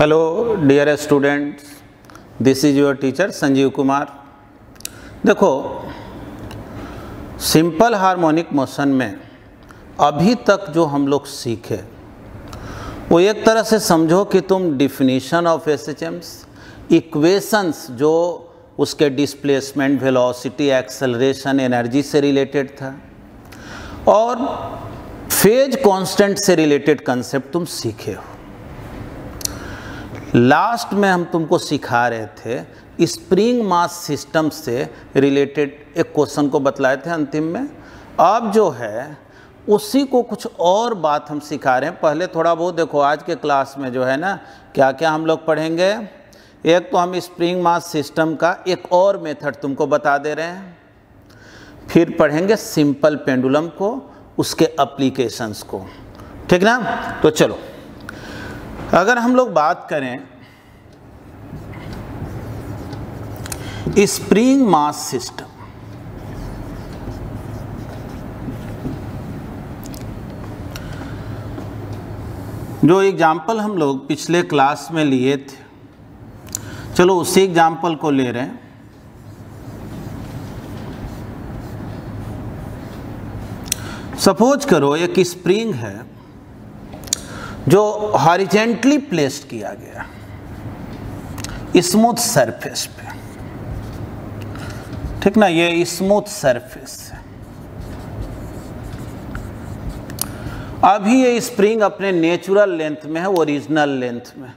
Hello dear students this is your teacher Sanjeev Kumar देखो simple harmonic motion में अभी तक जो हम लोग सीखे, वो एक तरह से समझो कि तुम definition of S H Ms equations जो उसके डिस्प्लेसमेंट वेलोसिटी एक्सेलरेशन एनर्जी से रिलेटेड था, और फ़ेज़ कांस्टेंट से रिलेटेड कंसेप्ट तुम सीखे हो। लास्ट में हम तुमको सिखा रहे थे स्प्रिंग मास सिस्टम से रिलेटेड एक क्वेश्चन को बतलाए थे अंतिम में। अब जो है, उसी को कुछ और बात हम सिखा रहे हैं। पहले थोड़ा बहुत देखो, आज के क्लास में जो है ना क्या क्या हम लोग पढ़ेंगे? एक तो हम स्प्रिंग मास सिस्टम का एक और मेथड तुमको बता दे रहे हैं। फिर पढ़ेंगे सिंपल पेंडुलम को, उसके अप्लीकेशंस को। ठीक ना? तो चलो। अगर हम लोग बात करें स्प्रिंग मास सिस्टम, जो एग्ज़ाम्पल हम लोग पिछले क्लास में लिए थे। चलो उसी एग्ज़ाम्पल को ले रहे हैं। सपोज़ करो एक स्प्रिंग है जो हॉरिजेंटली प्लेस्ड किया गया, स्मूथ सरफेस पे। ठीक ना, ये स्मूथ सरफेस अभी ये स्प्रिंग अपने नेचुरल लेंथ में है, ओरिजिनल लेंथ में।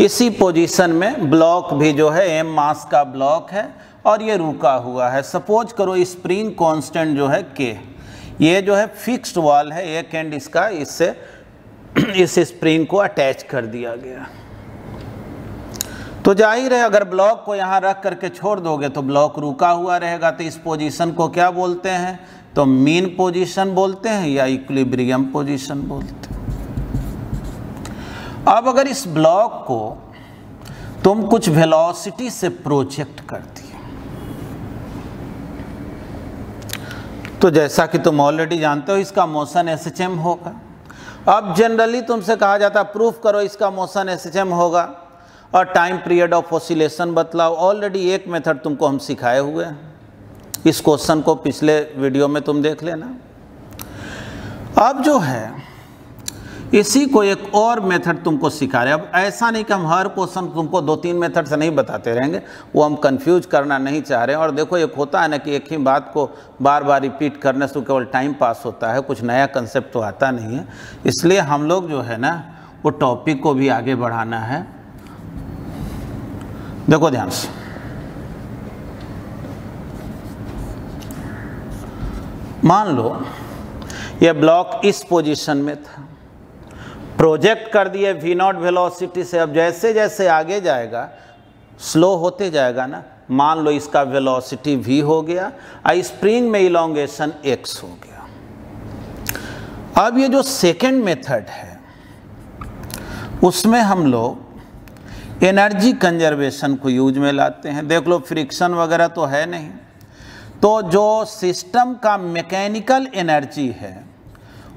इसी पोजीशन में ब्लॉक भी जो है, एम मास का ब्लॉक है और ये रुका हुआ है। सपोज़ करो स्प्रिंग कांस्टेंट जो है के ये जो है फिक्स्ड वॉल है, एक एंड इसका, इससे इस स्प्रिंग को अटैच कर दिया गया। तो ज़ाहिर है अगर ब्लॉक को यहाँ रख करके छोड़ दोगे तो ब्लॉक रुका हुआ रहेगा। तो इस पोजीशन को क्या बोलते हैं? तो मीन पोजीशन बोलते हैं या इक्विलिब्रियम पोजीशन बोलते हैं? अब अगर इस ब्लॉक को तुम कुछ वेलोसिटी से प्रोजेक्ट कर दिए तो जैसा कि तुम ऑलरेडी जानते हो, इसका मोशन एस होगा। अब जनरली तुमसे कहा जाता है प्रूफ करो इसका मोशन एस एच एम होगा। और टाइम पीरियड ऑफ़ ऑसिलेशन बतलाओ। ऑलरेडी एक मेथड तुमको हम सिखाए हुए हैं। इस क्वेश्चन को पिछले वीडियो में तुम देख लेना। अब जो है इसी को एक और मेथड तुमको सिखा रहे अब ऐसा नहीं कि हम हर क्वेश्चन तुमको दो तीन मेथड से नहीं बताते रहेंगे, वो हम कंफ्यूज करना नहीं चाह रहे हैं। और देखो, एक होता है ना कि एक ही बात को बार बार रिपीट करने से केवल टाइम पास होता है, कुछ नया कंसेप्ट तो आता नहीं है। इसलिए हम लोग जो है ना, वो टॉपिक को भी आगे बढ़ाना है। देखो ध्यान से। मान लो, ये ब्लॉक इस पोजीशन में था। प्रोजेक्ट कर दिए वी नॉट वेलोसिटी से अब जैसे जैसे आगे जाएगा स्लो होते जाएगा ना, मान लो इसका वेलोसिटी वी हो गया और स्प्रिंग में इलोंगेशन एक्स हो गया। अब ये जो सेकेंड मेथड है, उसमें हम लोग एनर्जी कंजर्वेशन को यूज़ में लाते हैं। देख लो फ्रिक्शन वगैरह तो है नहीं। तो जो सिस्टम का मैकेनिकल एनर्जी है,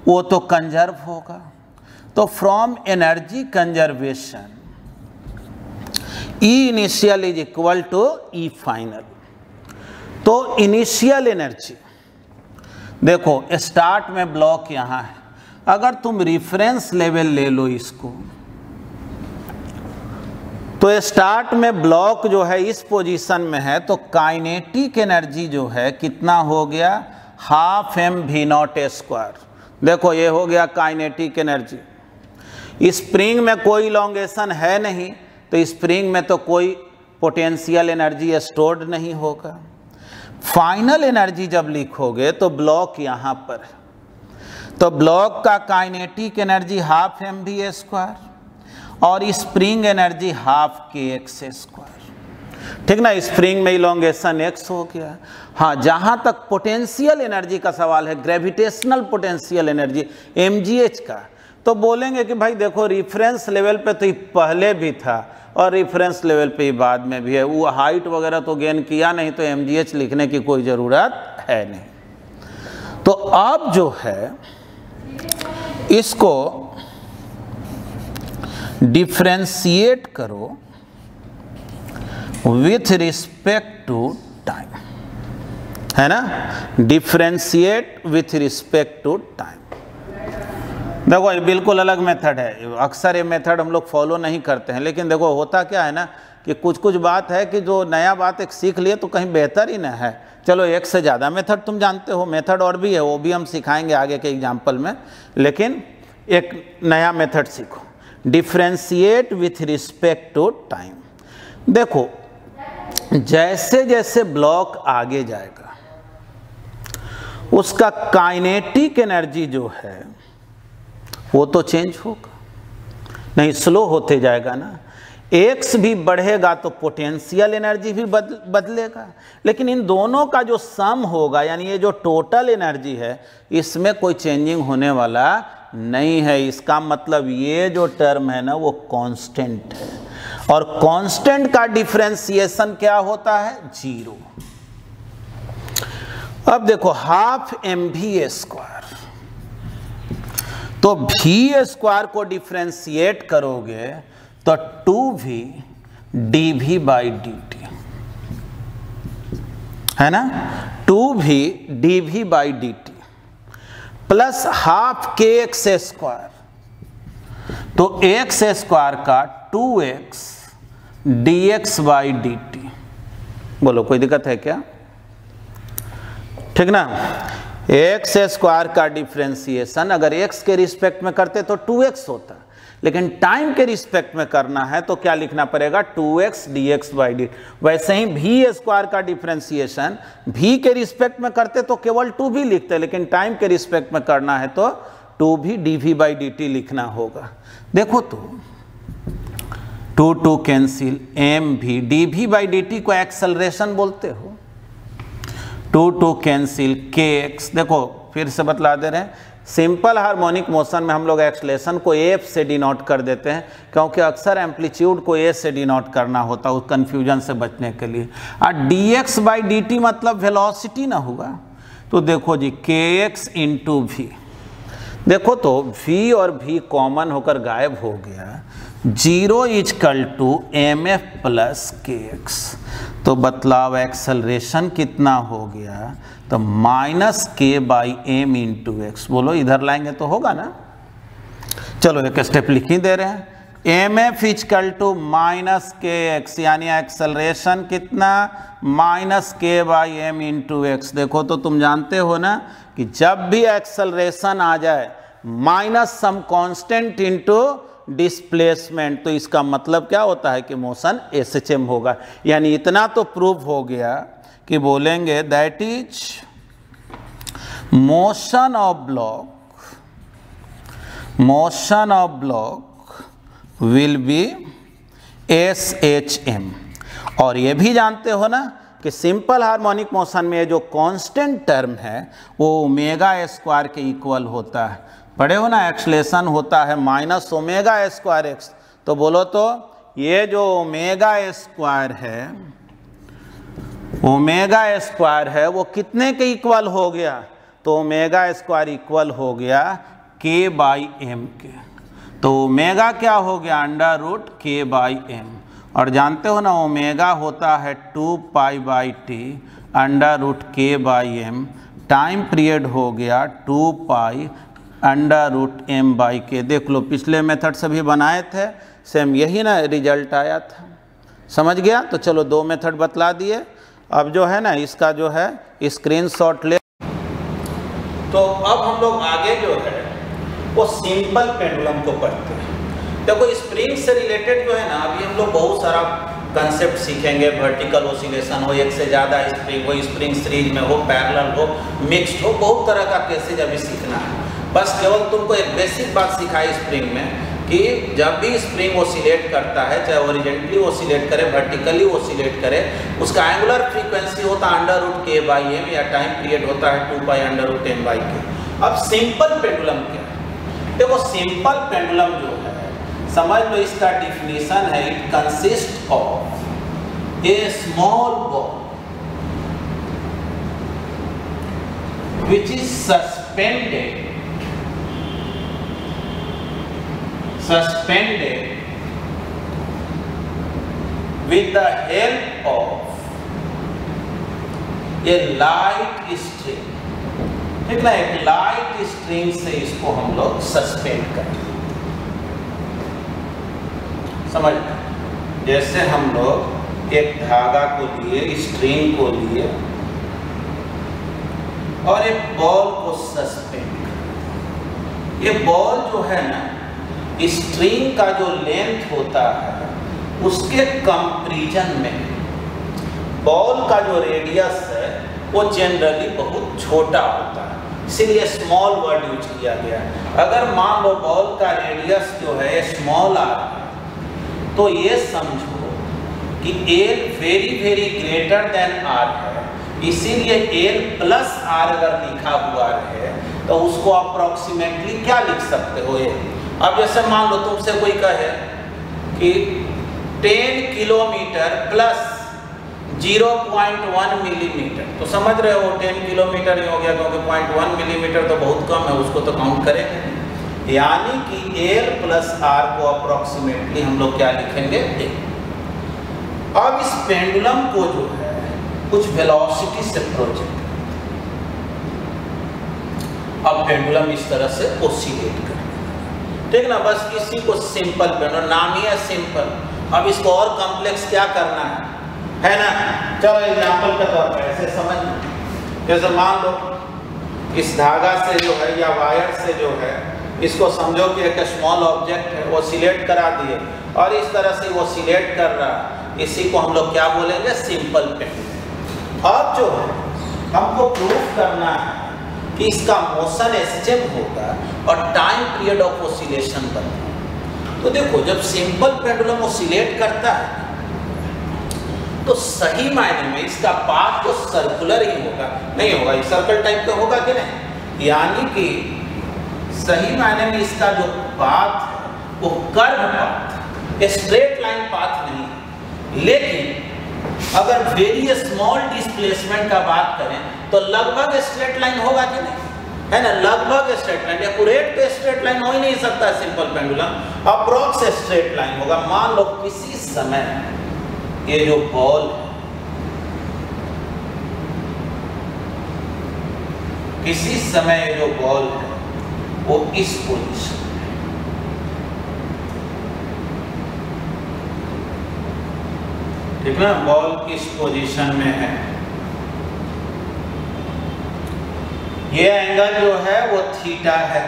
वो तो कंजर्व होगा। तो from energy conservation E initial is equal to E final तो इनिशियल एनर्जी देखो स्टार्ट में ब्लॉक यहाँ है। अगर तुम रिफरेंस लेवल ले लो इसको तो स्टार्ट में ब्लॉक जो है इस पोजीशन में है तो काइनेटिक एनर्जी जो है कितना हो गया? Half M V naught square देखो, ये हो गया काइनेटिक एनर्जी स्प्रिंग में कोई लॉन्गेशन है नहीं तो स्प्रिंग में तो कोई पोटेंशियल एनर्जी स्टोर्ड नहीं होगा। फाइनल एनर्जी जब लिखोगे तो ब्लॉक यहाँ पर तो ब्लॉक का kinetic energy half M V square और spring energy half K X square ठीक ना? स्प्रिंग में इलोंगेशन एक्स हो गया। हाँ जहाँ तक पोटेंशियल एनर्जी का सवाल है ग्रेविटेशनल पोटेंशियल एनर्जी एम का। तो बोलेंगे कि भाई देखो रिफरेंस लेवल पे तो ये पहले भी था और रिफरेंस लेवल पे ही बाद में भी है। वो हाइट वगैरह तो गेन किया नहीं तो एमडीएच लिखने की कोई ज़रूरत है नहीं। तो अब जो है, इसको डिफ्रेंशिएट करो विथ रिस्पेक्ट टू टाइम है ना? Differentiate with respect to time देखो, ये बिल्कुल अलग मेथड है। अक्सर ये मेथड हम लोग फॉलो नहीं करते हैं, लेकिन देखो, होता क्या है ना कि कुछ कुछ बात है कि जो नया बात एक सीख लिए तो कहीं बेहतर ही ना है। चलो, एक से ज़्यादा मेथड तुम जानते हो, मेथड और भी है, वो भी हम सिखाएँगे आगे के एग्ज़ाम्पल में। लेकिन एक नया मेथड सीखो। Differentiate with respect to time. देखो, जैसे जैसे ब्लॉक आगे जाएगा, उसका काइनेटिक एनर्जी जो है वो तो चेंज होगा। नहीं स्लो होते जाएगा ना। एक्स भी बढ़ेगा तो पोटेंशियल एनर्जी भी बदल बदलेगा। लेकिन इन दोनों का जो सम होगा, यानी ये जो टोटल एनर्जी है, इसमें कोई चेंजिंग होने वाला नहीं है। इसका मतलब ये जो टर्म है ना, वो कांस्टेंट है। और कांस्टेंट का डिफ्रेंसिएशन क्या होता है? ज़ीरो अब देखो हाफ़ एम भी स्क्वायर तो भी स्क्वायर को डिफ्रेंशिएट करोगे तो टू भी डी भी बाई डी टी है ना? Two V D V by D T plus half K X square तो एक्स स्क्वायर का two X D X by D T बोलो, कोई दिक्कत है क्या? ठीक ना? एक्स स्क्वायर का डिफ्रेंसिएशन अगर एक्स के रिस्पेक्ट में करते तो टू एक्स होता। लेकिन टाइम के रिस्पेक्ट में करना है तो क्या लिखना पड़ेगा? Two X D X by D वैसे ही भी स्क्वायर का डिफ्रेंसिएशन भी के रिस्पेक्ट में करते तो केवल टू भी लिखते, लेकिन टाइम के रिस्पेक्ट में करना है तो two V D V by D T लिखना होगा। देखो तो two two cancel M V D V by D T को एक्सलरेशन बोलते हो। Two two cancel K X देखो, फिर से बतला दे रहे हैं। सिंपल हार्मोनिक मोशन में हम लोग एक्सलेशन को एफ़ से डिनोट कर देते हैं, क्योंकि अक्सर एम्पलीट्यूड को ए से डिनोट करना होता है उस कन्फ्यूज़न से बचने के लिए। और D X by D T मतलब वेलोसिटी ना हुआ। तो देखो जी के एक्स इंटू वी देखो तो v और v कॉमन होकर गायब हो गया। Zero is equal to M F plus K X तो बतलाव एक्सलरेशन कितना हो गया? तो माइनस के बाई एम इंटू एक्स बोलो, इधर लाएँगे तो होगा ना? चलो, एक स्टेप लिख ही दे रहे हैं। M F is equal to minus K X यानी एक्सलरेशन कितना? Minus K by M into X देखो तो तुम जानते हो ना कि जब भी एक्सलरेशन आ जाए minus some constant into displacement तो इसका मतलब क्या होता है कि मोशन एस एच एम होगा। यानी इतना तो प्रूव हो गया कि बोलेंगे that is motion of block motion of block will be S H M और ये भी जानते हो ना कि सिंपल हार्मोनिक मोशन में जो कांस्टेंट टर्म है, वो ओमेगा स्क्वायर के इक्वल होता है। पढ़े हो ना, एक्सलेशन होता है, माइनस ओमेगा स्क्वायर एक्स। तो बोलो तो ये जो ओमेगा स्क्वायर है, ओमेगा स्क्वायर है, वो कितने के इक्वल हो गया? तो ओमेगा स्क्वायर इक्वल हो गया के बाई एम के। तो ओमेगा क्या हो गया? Under root K by M और जानते हो ना, ओमेगा होता है two pi by T under root K by M time period हो गया two pi under root, M, by K. देख लो, पिछले मेथड से भी बनाए थे, सेम यही ना रिज़ल्ट आया था। समझ गया? तो चलो दो मेथड बतला दिए। अब जो है ना, इसका जो है स्क्रीनशॉट ले। तो अब हम लोग आगे जो है, वो सिंपल पेंडुलम को पढ़ते हैं। देखो स्प्रिंग से रिलेटेड जो है ना, अभी हम लोग बहुत सारा कंसेप्ट सीखेंगे। वर्टिकल ओसिलेशन हो, एक से ज़्यादा स्प्रिंग हो स्प्रिंग सीरीज़ में हो पैरेलल हो मिक्स्ड हो, बहुत तरह का केसेज अभी सीखना है। बस केवल तुमको एक बेसिक बात सिखाई स्प्रिंग में कि जब भी स्प्रिंग ओसिलेट करता है, चाहे ओरिजेंटली ओसिलेट करे वर्टिकली ओसिलेट करे, उसका एंगुलर फ्रीक्वेंसी होता है under root K by M या टाइम पीरियड होता है two by under root M by K अब सिंपल पेंडुलम क्या देखो सिंपल पेंडुलम जो है, समझ लो इसका डिफिनेशन है it consist of a small ball which is suspended suspended with the help of a light string. ठीक ना, एक लाइट स्ट्रिंग से इसको हम लोग सस्पेंड करते समझ जैसे हम लोग एक धागा को लिए स्ट्रिंग को लिए, और एक बॉल को सस्पेंड ये बॉल जो है ना स्ट्रिंग का जो लेंथ होता है, उसके कंपेरिजन में बॉल का जो रेडियस है, वो जनरली बहुत छोटा होता है। इसीलिए स्मॉल वर्ड यूज़ किया गया है। अगर मान लो बॉल का रेडियस जो है स्मॉल आ रहा है तो ये समझो कि L very very greater than R है। इसीलिए एल प्लस आर अगर लिखा हुआ है तो उसको अप्रोक्सीमेटली क्या लिख सकते हो ये अब जैसे मान लो तुमसे कोई कहे कि 10 किलोमीटर प्लस 0.1 मिलीमीटर तो समझ रहे हो 10 किलोमीटर ही हो गया, क्योंकि 0.1 मिलीमीटर तो बहुत कम है, उसको तो काउंट करेंगे। यानी कि एल प्लस आर को अप्रोक्सीमेटली हम लोग क्या लिखेंगे? ए अब इस पेंडुलम को जो है, कुछ वेलोसिटी से प्रोजेक्ट अब पेंडुलम इस तरह से ओसिलेट कर ठीक ना बस इसी को सिंपल पेंडुलम नाम ही है सिंपल अब इसको और कॉम्प्लेक्स क्या करना है? है ना? चलो एग्ज़ाम्पल के तौर पर ऐसे समझ जैसे मान लो, इस धागा से जो है या वायर से जो है, इसको समझो कि एक स्मॉल ऑब्जेक्ट है, वो सिलेक्ट करा दिए। और इस तरह से वो सिलेक्ट कर रहा है इसी को हम लोग क्या बोलेंगे? सिंपल पेन अब जो है, हमको प्रूफ करना है कि इसका मोशन एस्टेम होगा और टाइम पीरियड ऑफ़ ओसिलेशन बनता तो देखो, जब सिंपल पेंडुलम ओसिलेट करता है तो सही मायने में इसका पाथ तो सर्कुलर ही होगा। नहीं होगा ये सर्कल टाइप का होगा कि नहीं? यानी कि सही मायने में इसका जो पाथ है, वो curve path straight line path नहीं लेकिन, अगर वेरी स्मॉल डिस्प्लेसमेंट का बात करें तो लगभग स्ट्रेट लाइन होगा कि नहीं? है ना, लगभग स्ट्रेट लाइन एक्यूरेट पे स्ट्रेट लाइन हो ही नहीं सकता simple pendulum approx straight line होगा। मान लो किसी समय ये जो बॉल किसी समय जो बॉल है, वो इस पोजीशन ठीक ना? बॉल किस पोजीशन में है? ये एंगल जो है वो थीटा है।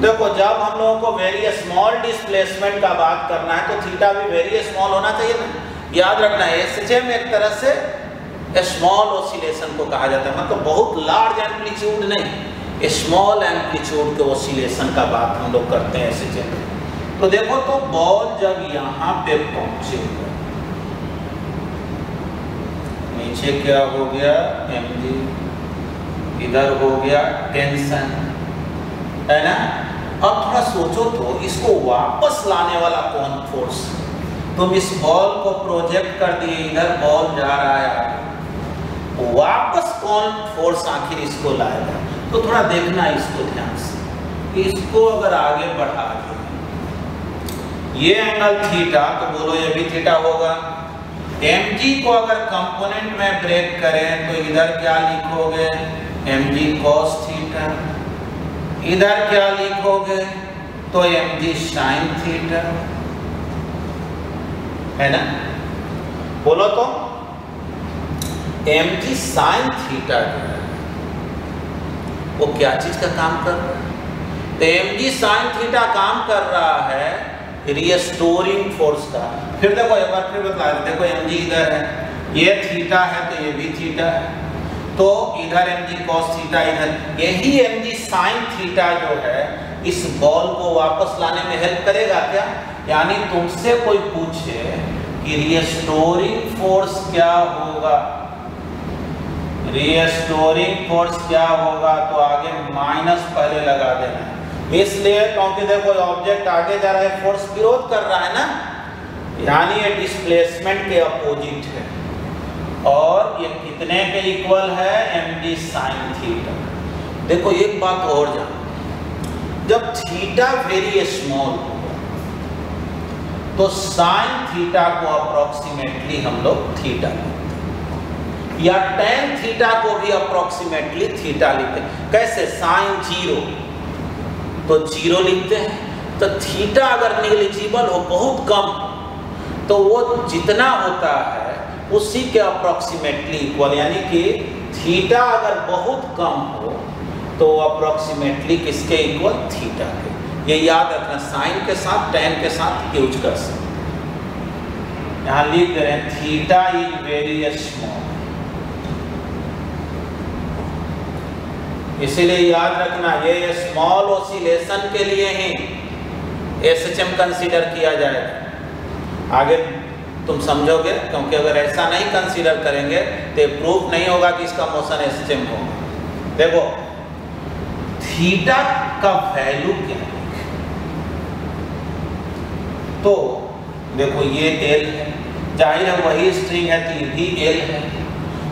देखो, जब हम लोगों को वेरी स्मॉल डिस्प्लेसमेंट का बात करना है तो थीटा भी वेरी स्मॉल होना चाहिए ना। याद रखना है एसएचएम एक तरह से स्मॉल ओसिलेशन को कहा जाता है। मतलब बहुत लार्ज एम्पलीट्यूड नहीं स्मॉल एम्पलीट्यूड के ओसिलेशन का बात हम लोग करते हैं एसएचएम तो देखो तो बॉल जब यहाँ पे पहुँचे, नीचे क्या हो गया? एम इधर हो गया टेंशन। है ना? अब थोड़ा सोचो तो इसको वापस लाने वाला कौन फोर्स तुम इस बॉल को प्रोजेक्ट कर दिए, इधर बॉल जा रहा है वापस कौन फोर्स आखिर इसको लाएगा? तो थोड़ा देखना इसको ध्यान से। इसको अगर आगे बढ़ा दे। ये एंगल थीटा तो बोलो ये भी थीटा होगा। एम को अगर कंपोनेंट में ब्रेक करें तो इधर क्या लिखोगे? एम जी कॉस थीटा इधर क्या लिखोगे? तो एम जी साइन थीटा है ना? बोलो तो। एम जी साइन थीटा वो क्या चीज़ का काम कर रहा है? तो एम जी साइन थीटा काम कर रहा है रिस्टोरिंग फोर्स का। फिर देखो एक बार फिर बता देखो एम जी इधर है, ये थीटा है तो ये भी थीटा है। तो इधर एम जी कॉस थीटा इधर। यही एम जी साइन थीटा जो है, इस बॉल को वापस लाने में हेल्प करेगा क्या? यानी तुमसे कोई पूछे कि रिस्टोरिंग फोर्स क्या होगा? रिस्टोरिंग फोर्स क्या होगा? तो आगे माइनस पहले लगा देना। इसलिए क्योंकि देखो ऑब्जेक्ट आगे जा रहा है फोर्स विरोध कर रहा है ना? यानी ये डिस्प्लेसमेंट के अपोजिट है। और ये कितने के इक्वल है एम डी साइन थीटा देखो, एक बात और जान। जब थीटा वेरी स्मॉल तो साइन थीटा को अप्रोक्सीमेटली हम लोग थीटा या टेन थीटा को भी अप्रोक्सीमेटली थीटा लिखते। कैसे? साइन ज़ीरो तो ज़ीरो लिखते हैं। तो थीटा अगर निगलिजिबल हो, बहुत कम तो वो जितना होता है उसी के अप्रोक्सीमेटली इक्वल यानी कि थीटा अगर बहुत कम हो तो अप्रोक्सीमेटली किसके इक्वल थीटा के। ये याद रखना साइन के साथ टेन के साथ यूज़ कर सकते यहाँ लिख दे रहे हैं थीटा इज़ वेरी स्मॉल इसीलिए याद रखना, ये स्मॉल ओसिलेशन के लिए ही एस एच एम कंसिडर किया जाएगा। आगे तुम समझोगे? क्योंकि अगर ऐसा नहीं कंसीडर करेंगे तो प्रूफ नहीं होगा कि इसका मोशन एम होगा देखो थीटा का वैल्यू क्या है? तो देखो, ये एल है। ज़ाहिर है वही स्ट्रिंग है तो ये भी एल है।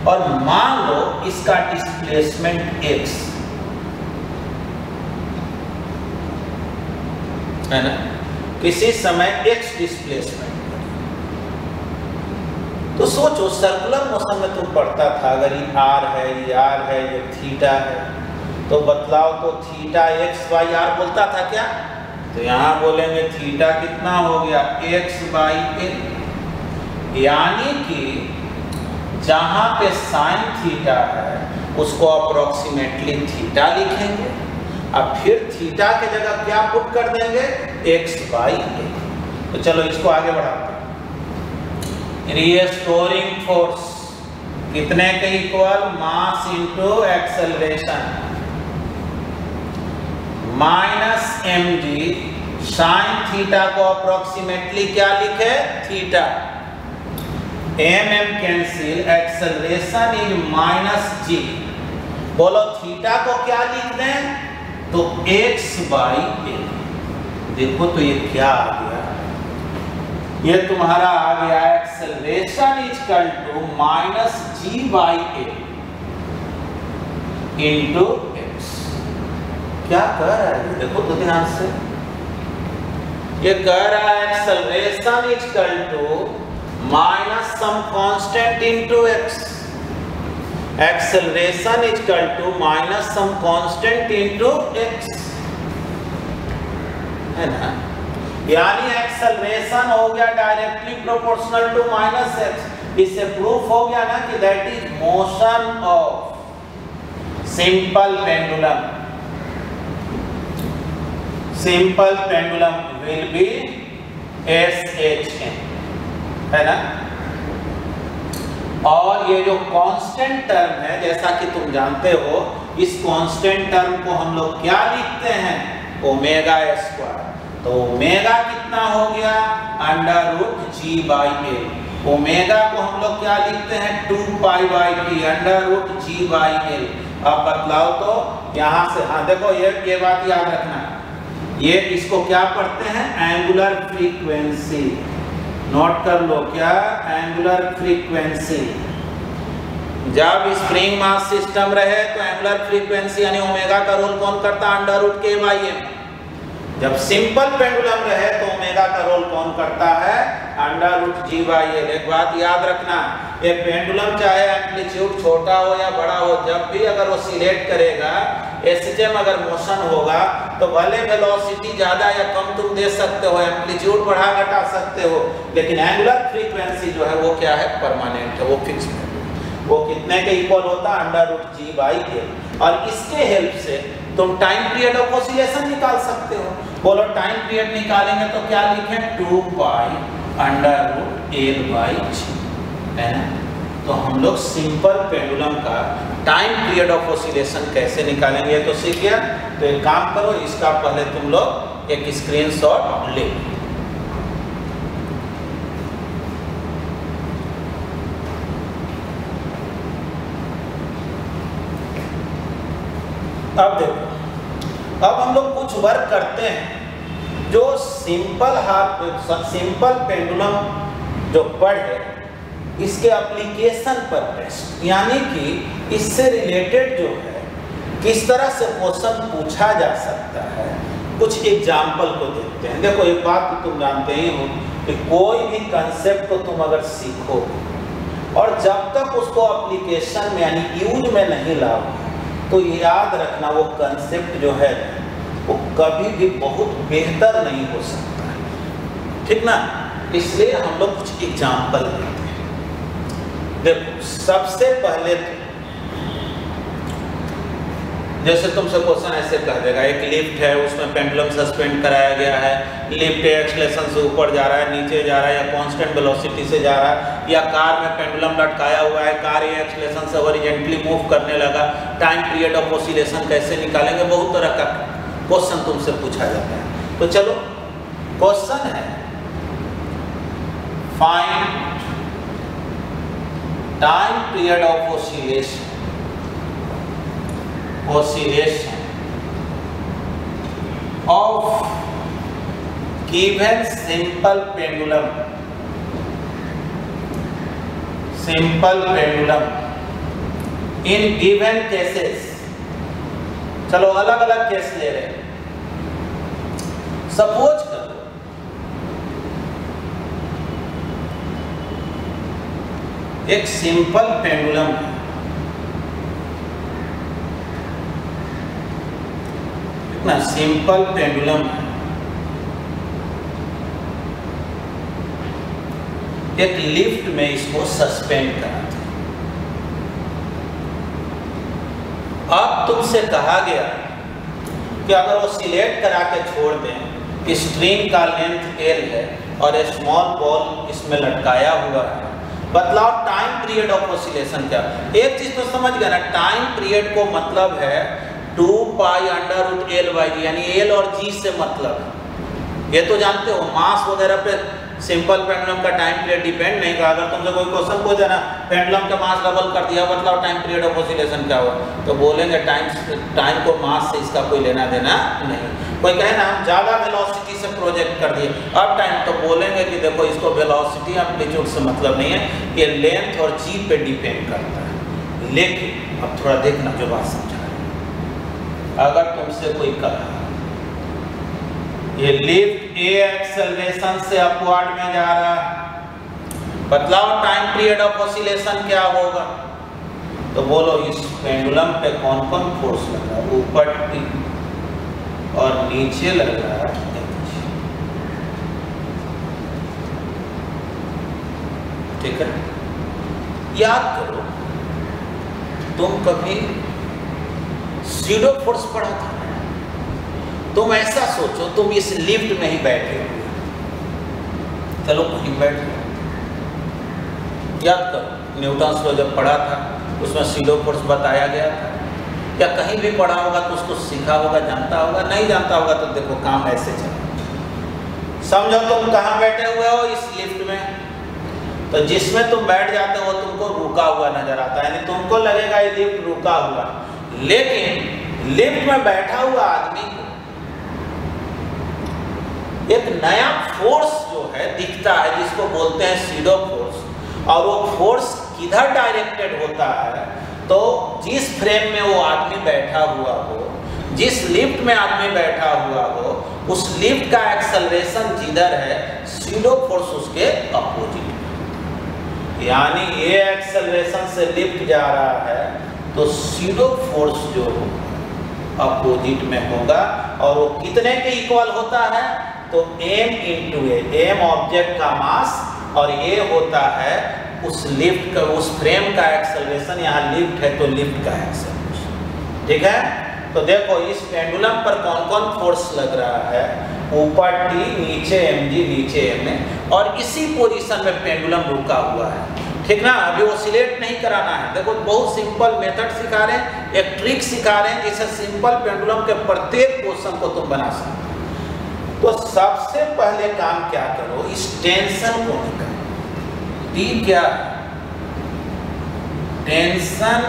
और मान लो इसका डिस्प्लेसमेंट एक्स है ना? किसी समय एक्स डिस्प्लेसमेंट तो सोचो सर्कुलर मोशन में तुम पढ़ता था, अगर ये आर है, ये आर है, ये थीटा है तो बतलाओ तो थीटा एक्स वाई आर बोलता था क्या? तो यहाँ बोलेंगे थीटा कितना हो गया? एक्स बाई एल यानी कि जहाँ पे साइन थीटा है, उसको अप्रोक्सीमेटली थीटा लिखेंगे। अब फिर थीटा के जगह क्या पुट कर देंगे? एक्स बाई एल तो चलो इसको आगे बढ़ाते रिस्टोरिंग फोर्स कितने के equal mass into acceleration minus M G sine theta को अप्रोक्सीमेटली क्या लिखे? Theta M M cancel acceleration is minus G बोलो थीटा को क्या लिख दें? तो एक्स बाई देखो तो ये क्या आ गया? ये तुम्हारा आ गया acceleration is equal to minus G by A into X क्या कह रहा है? देखो तो ध्यान से। ये कह रहा है acceleration is equal to minus some constant into X acceleration is equal to minus some constant into X है ना? यानी एक्सेलरेशन हो गया directly proportional to minus X इससे प्रूफ हो गया ना कि that is motion of simple pendulum simple pendulum will be S H M है ना? और ये जो कांस्टेंट टर्म है, जैसा कि तुम जानते हो, इस कांस्टेंट टर्म को हम लोग क्या लिखते हैं? ओमेगा स्क्वायर तो ओमेगा कितना हो गया? Under root G by L omega को हम लोग क्या लिखते हैं? Two pi by T under root G by L अब बतलाओ तो यहाँ से हाँ देखो, ये ये बात याद रखना। ये इसको क्या पढ़ते हैं? एंगुलर फ्रीक्वेंसी नोट कर लो क्या? एंगुलर फ्रीक्वेंसी जब स्प्रिंग मास सिस्टम रहे तो एंगुलर फ्रीक्वेंसी यानी ओमेगा का रोल कौन करता? Under root K by M जब सिंपल पेंडुलम रहे तो ओमेगा का रोल कौन करता है? Under root G by L एक बात याद रखना। ये पेंडुलम चाहे एम्पलीट्यूड छोटा हो या बड़ा हो, जब भी अगर वो सिलेक्ट करेगा एसजेम अगर मोशन होगा तो भले वेलोसिटी ज़्यादा या कम तुम दे सकते हो, एम्पलीट्यूड बढ़ा घटा सकते हो, लेकिन एंगुलर फ्रीक्वेंसी जो है वो क्या है? परमानेंट है, वो फिक्स है। वो कितने के इक्वल होता? है under root G by A और इसके हेल्प से तुम टाइम पीरियड ऑफ़ ऑसिलेशन निकाल सकते हो। बोलो टाइम पीरियड निकालेंगे तो क्या लिखें? Two pi under root L by है ना? तो हम लोग सिंपल पेंडुलम का टाइम पीरियड ऑफ़ ऑसिलेशन कैसे निकालेंगे? तो सीख गया? तो एक काम करो, इसका पहले तुम लोग एक स्क्रीनशॉट ले। अब देखो। अब हम लोग कुछ वर्क करते हैं। जो सिंपल हाथ सिंपल पेंडुलम जो पढ़ है, इसके एप्लीकेशन पर टेस्ट यानी कि इससे रिलेटेड जो है, किस तरह से क्वेश्चन पूछा जा सकता है। कुछ एग्ज़ाम्पल को देखते हैं। देखो, एक बात तो तुम जानते ही हो कि कोई भी कंसेप्ट को तुम अगर सीखो और जब तक उसको एप्लीकेशन में, यानी यूज़ में नहीं लाओ तो याद रखना वो कंसेप्ट जो है, वो कभी भी बहुत बेहतर नहीं हो सकता ठीक ना? इसलिए हम लोग कुछ एग्ज़ाम्पल देते हैं। देखो, सबसे पहले तो जैसे तुमसे क्वेश्चन ऐसे कह देगा, एक लिफ्ट है, उसमें पेंडुलम सस्पेंड कराया गया है लिफ्ट एक्सलेशन से ऊपर जा रहा है, नीचे जा रहा है, या कांस्टेंट वेलोसिटी से जा रहा है या कार में पेंडुलम लटकाया हुआ है कार ये एक्सलेशन से ओरिजेंटली मूव करने लगा। टाइम पीरियड ऑफ़ ओसिलेशन कैसे निकालेंगे, बहुत तरह का क्वेश्चन तुमसे पूछा जाता है। तो चलो क्वेश्चन है find time period of oscillation oscillation of given simple pendulum simple pendulum. In given cases, चलो अलग अलग केस ले रहे सपोज़ करो, एक सिंपल पेंडुलम है। सिंपल पेंडुलम एक लिफ्ट में इसको सस्पेंड करा अब तुमसे कहा गया कि अगर वो सिलेक्ट करा के छोड़ दें कि स्ट्रिंग का लेंथ एल है और ए स्मॉल बॉल इसमें लटकाया हुआ है बतलाओ टाइम पीरियड ऑफ़ ऑसिलेशन क्या? एक चीज़ तो समझ गया ना टाइम पीरियड को मतलब है two pi under root L by G यानी एल और जी से मतलब। ये तो जानते हो मास वगैरह पे सिंपल पेंडुलम का टाइम पीरियड डिपेंड नहीं करा अगर तुमसे कोई क्वेश्चन पूछे ना पेंडुलम का मास डबल कर दिया मतलब टाइम पीरियड ऑफ़ ऑसिलेशन क्या हुआ? तो बोलेंगे टाइम टाइम को मास से इसका कोई लेना देना नहीं। कोई कहे ना हम ज़्यादा वेलोसिटी से प्रोजेक्ट कर दिए। अब टाइम तो बोलेंगे कि देखो, इसको वेलोसिटी एम्पलीट्यूड से मतलब नहीं है ये लेंथ और जी पे डिपेंड करता है। लेकिन, अब थोड़ा देखना जो बात समझा अगर तुमसे कोई कहा ये लिफ्ट ए एक्सेलरेशन से अपवर्ड में जा रहा है। बतलाओ टाइम पीरियड ऑफ़ ऑसिलेशन क्या होगा? तो बोलो, इस पेंडुलम पे कौन कौन फोर्स लग रहा है? ऊपर और नीचे लग रहा है ठीक है? याद करो, तुम कभी सीडो फोर्स पढ़ा था? तुम ऐसा सोचो, तुम इस लिफ्ट में ही बैठे हो। चलो कहीं बैठ याद करो न्यूटन लॉ जब पढ़ा था, उसमें सीडो फोर्स बताया गया था। या कहीं भी पढ़ा होगा तो उसको सीखा होगा, जानता होगा, नहीं जानता होगा तो देखो काम ऐसे चला। समझो तुम कहाँ बैठे हुए हो इस लिफ्ट में। तो जिसमें तुम बैठ जाते हो, तुमको रुका हुआ नज़र आता है। यानी तुमको लगेगा ये लिफ्ट रुका हुआ। लेकिन लिफ्ट में बैठा हुआ आदमी एक नया फोर्स जो है दिखता है, जिसको बोलते हैं सीडो फोर्स और वो फोर्स किधर डायरेक्टेड होता है तो जिस फ्रेम में वो आदमी बैठा हुआ हो, जिस लिफ्ट में आदमी बैठा हुआ हो, उस लिफ्ट का एक्सलरेशन जिधर है सीडो फोर्स उसके अपोजिट यानी ये एक्सलरेशन से लिफ्ट जा रहा है तो सीडो फोर्स जो अपोजिट में होगा, और वो कितने के इक्वल होता है? तो m इंटू एम ऑब्जेक्ट का मास और ये होता है उस लिफ्ट का, उस फ्रेम का एक्सलेशन यहाँ लिफ्ट है तो लिफ्ट का एक्सेलरेशन ठीक है? तो देखो, इस पेंडुलम पर कौन कौन फोर्स लग रहा है? ऊपर टी नीचे एम जी नीचे एम ए और इसी पोजीशन में पेंडुलम रुका हुआ है। ठीक ना? अभी ओसिलेट नहीं कराना है। देखो, बहुत सिंपल मेथड सिखा रहे हैं, एक ट्रिक सिखा रहे हैं जिससे सिंपल पेंडुलम के प्रत्येक क्वेश्चन को तुम बना सकते तो सबसे पहले काम क्या करो? इस टेंशन को निकालो। टी क्या? Tension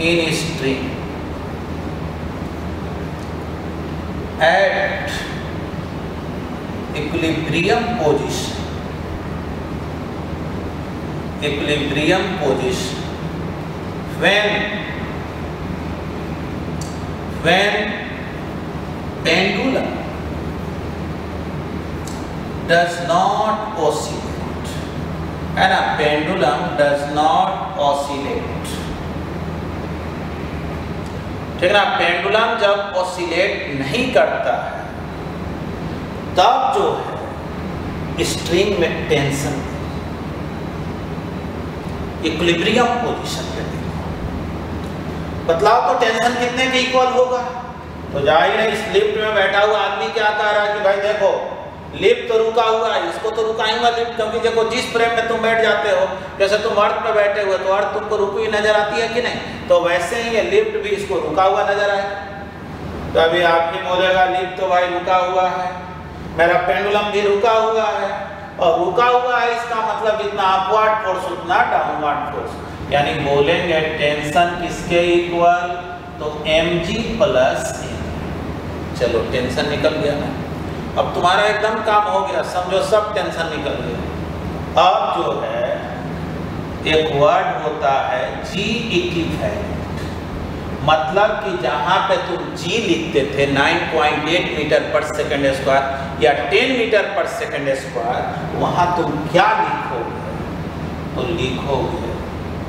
in string at equilibrium position equilibrium position. When? When pendulum does not oscillate है ना पेंडुलम डज नॉट ऑसिलेट ठीक है ना पेंडुलम जब ऑसिलेट नहीं करता है, तब जो है स्ट्रिंग में टेंशन इक्विलिब्रियम पोजीशन पे बतलाओ तो टेंशन कितने के इक्वल होगा? तो ज़ाहिर है, इस लिफ्ट में बैठा हुआ आदमी क्या कह रहा है कि भाई देखो लिफ्ट तो रुका हुआ है, इसको तो रुकाऊँगा लिफ्ट, क्योंकि देखो जिस फ्रेम में तुम बैठ जाते हो, जैसे तुम अर्थ पे बैठे हुए तो अर्थ तुमको रुकी हुई नज़र आती है कि नहीं? तो वैसे ही ये लिफ्ट भी इसको रुका हुआ नज़र आएगा तो अभी आप ही बोलेगा लिफ्ट तो भाई रुका हुआ है, मेरा पेंडुलम भी रुका हुआ है, और रुका हुआ है इसका मतलब जितना अपवर्ड फोर्स उतना डाउनवर्ड फोर्स यानी बोलेंगे टेंशन किसके इक्वल तो एम जी प्लस चलो टेंशन निकल गया ना। अब तुम्हारा एकदम काम हो गया, समझो सब टेंशन निकल गया। अब जो है, एक वर्ड होता है जी इक्विवेलेंट मतलब कि जहाँ पे तुम जी लिखते थे 9.8 मीटर पर सेकंड स्क्वायर या 10 मीटर पर सेकंड स्क्वायर वहाँ तुम क्या लिखोगे? तो लिखोगे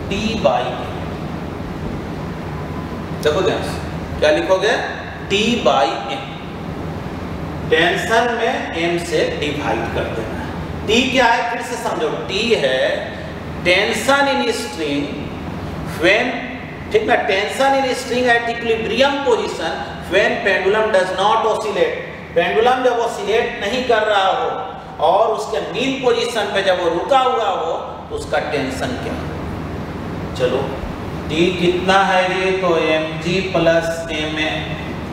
टी बाई देखो ध्यान क्या लिखोगे? टी बाई एम टेंशन में एम से डिवाइड कर देना टी क्या है? फिर से समझो टी है टेंशन इन स्ट्रिंग व्हेन ठीक ना? Tension in string at equilibrium position when pendulum does not oscillate pendulum जब ऑसिलेट नहीं कर रहा हो और उसके मीन पोजीशन पे जब वो रुका हुआ हो तो उसका टेंशन क्या? चलो टी कितना है ये? तो M G plus M A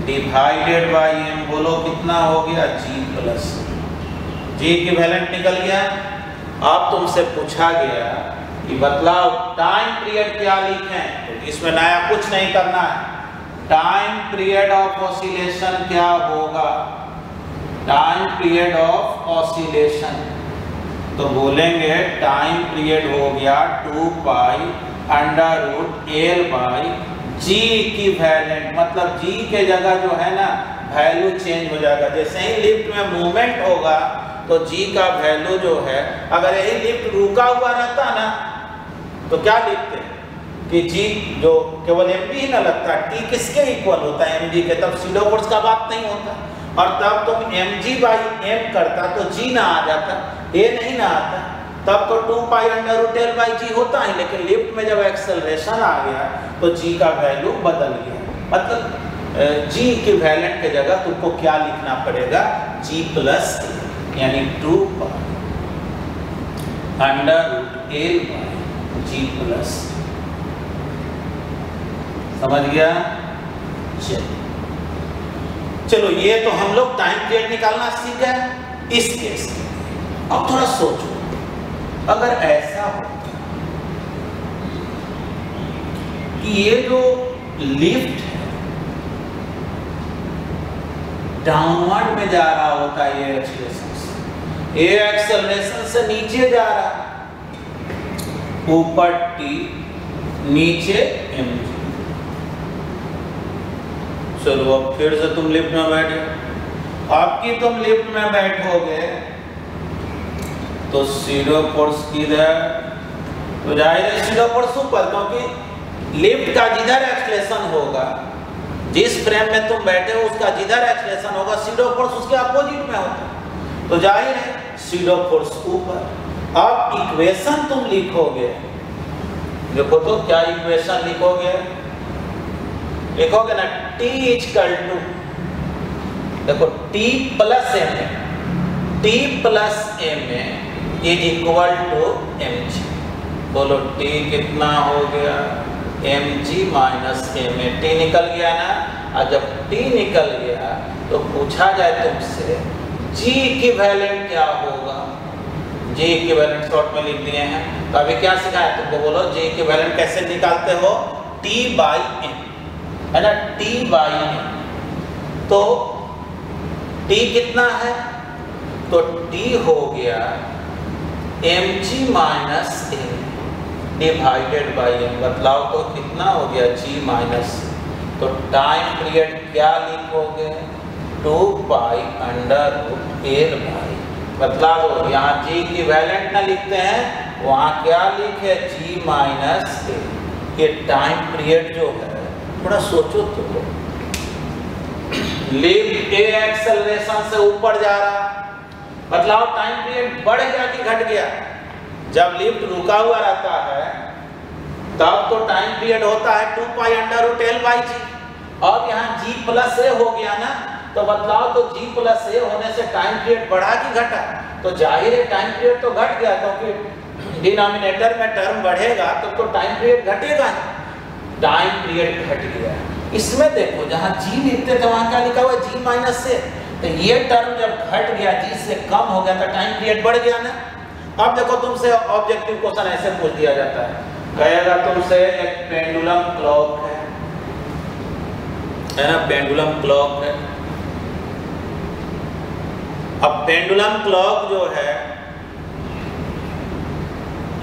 divided by M बोलो, कितना हो गया? जी प्लस जी की वैलेंट निकल गया। अब तुमसे पूछा गया कि बतलाओ टाइम पीरियड क्या लिखें तो इसमें नया कुछ नहीं करना है। टाइम पीरियड ऑफ़ ऑसिलेशन क्या होगा? टाइम पीरियड ऑफ़ ऑसिलेशन तो बोलेंगे टाइम पीरियड हो गया two pi under root L by G equivalent मतलब जी के जगह जो है ना वैल्यू चेंज हो जाएगा। जैसे ही लिफ्ट में मूवमेंट होगा तो जी का वैल्यू जो है, अगर यही लिफ्ट रुका हुआ रहता ना तो क्या लिखते कि जी जो केवल एम ही ना लगता टी किसके इक्वल होता? है एम के तब सीडो फोर्स का बात नहीं होता। और तब तुम एम जी बाई एम करता तो जी ना आ जाता ए नहीं ना आता। तब तो two pi under root L by G होता है, लेकिन लिफ्ट में जब एक्सेलरेशन आ गया तो जी का वैल्यू बदल गया। मतलब जी की वैलेंट के जगह तुमको क्या लिखना पड़ेगा? जी प्लस यानी two under root L by G plus समझ गया? चलो, ये तो हम लोग टाइम पीरियड निकालना सीख गए। इस केस अब थोड़ा सोचो। अगर ऐसा हो कि ये जो लिफ्ट है, डाउनवर्ड में जा रहा होता है ये एक्सलेशन ये एक्सलेशन से नीचे जा रहा ऊपर टी, नीचे एम चलो अब फिर से तुम लिफ्ट में बैठे आपकी तुम लिफ्ट में बैठोगे? तो सीडो फोर्स किधर तो ज़ाहिर है सीडो फोर्स ऊपर क्योंकि लिफ्ट का जिधर एक्सलेशन होगा, जिस फ्रेम में तुम बैठे हो, उसका जिधर एक्सलेशन होगा सीडो फोर्स उसके अपोजिट में होता है तो ज़ाहिर है सीडो फोर्स ऊपर। अब इक्वेशन तुम लिखोगे। देखो तो क्या इक्वेशन लिखोगे? लिखोगे ना टी इजकल टू देखो T plus M A T plus M A is equal to M G बोलो टी कितना हो गया? M G minus M A T निकल गया ना? और जब टी निकल गया तो पूछा जाए तुमसे जी की वैलेंट क्या होगा? जी की वैलेंट शॉर्ट में लिख दिए हैं। तो अभी क्या सिखाया तुमको? बोलो जी की वैलेंट कैसे निकालते हो? टी बाई एम है ना? टी बाई एम तो टी कितना है? तो टी हो गया M G minus M A divided by बदलाव तो कितना हो गया? जी माइनस तो टाइम पीरियड क्या लिखोगे? Two pi under root L by बतला दो यहाँ जी की वैलेंट ना लिखते हैं, वहाँ क्या लिखे? जी माइनस ए ये टाइम पीरियड जो है, थोड़ा सोचो तो। लिफ्ट ए एक्सेलरेशन से ऊपर जा रहा। बतलाओ टाइम पीरियड बढ़ गया कि घट गया? जब लिफ्ट रुका हुआ रहता है, तब तो टाइम पीरियड होता है two pi under root L by G अब यहाँ जी प्लस ए हो गया ना तो बतलाओ तो जी प्लस ए होने से टाइम पीरियड बढ़ा कि घटा? तो ज़ाहिर है टाइम पीरियड तो घट गया, क्योंकि डिनोमिनेटर में टर्म बढ़ेगा तो तो टाइम पीरियड घटेगा टाइम पीरियड घट गया। इसमें देखो, जहाँ जी लिखते थे वहाँ क्या लिखा हुआ जी माइनस से तो ये टर्म जब घट गया जी से कम हो गया तो टाइम पीरियड बढ़ गया ना। अब देखो तुमसे ऑब्जेक्टिव क्वेश्चन ऐसे पूछ दिया जाता है। कहेगा तुमसे एक पेंडुलम क्लॉक है। है ना पेंडुलम क्लॉक है। अब पेंडुलम क्लॉक जो है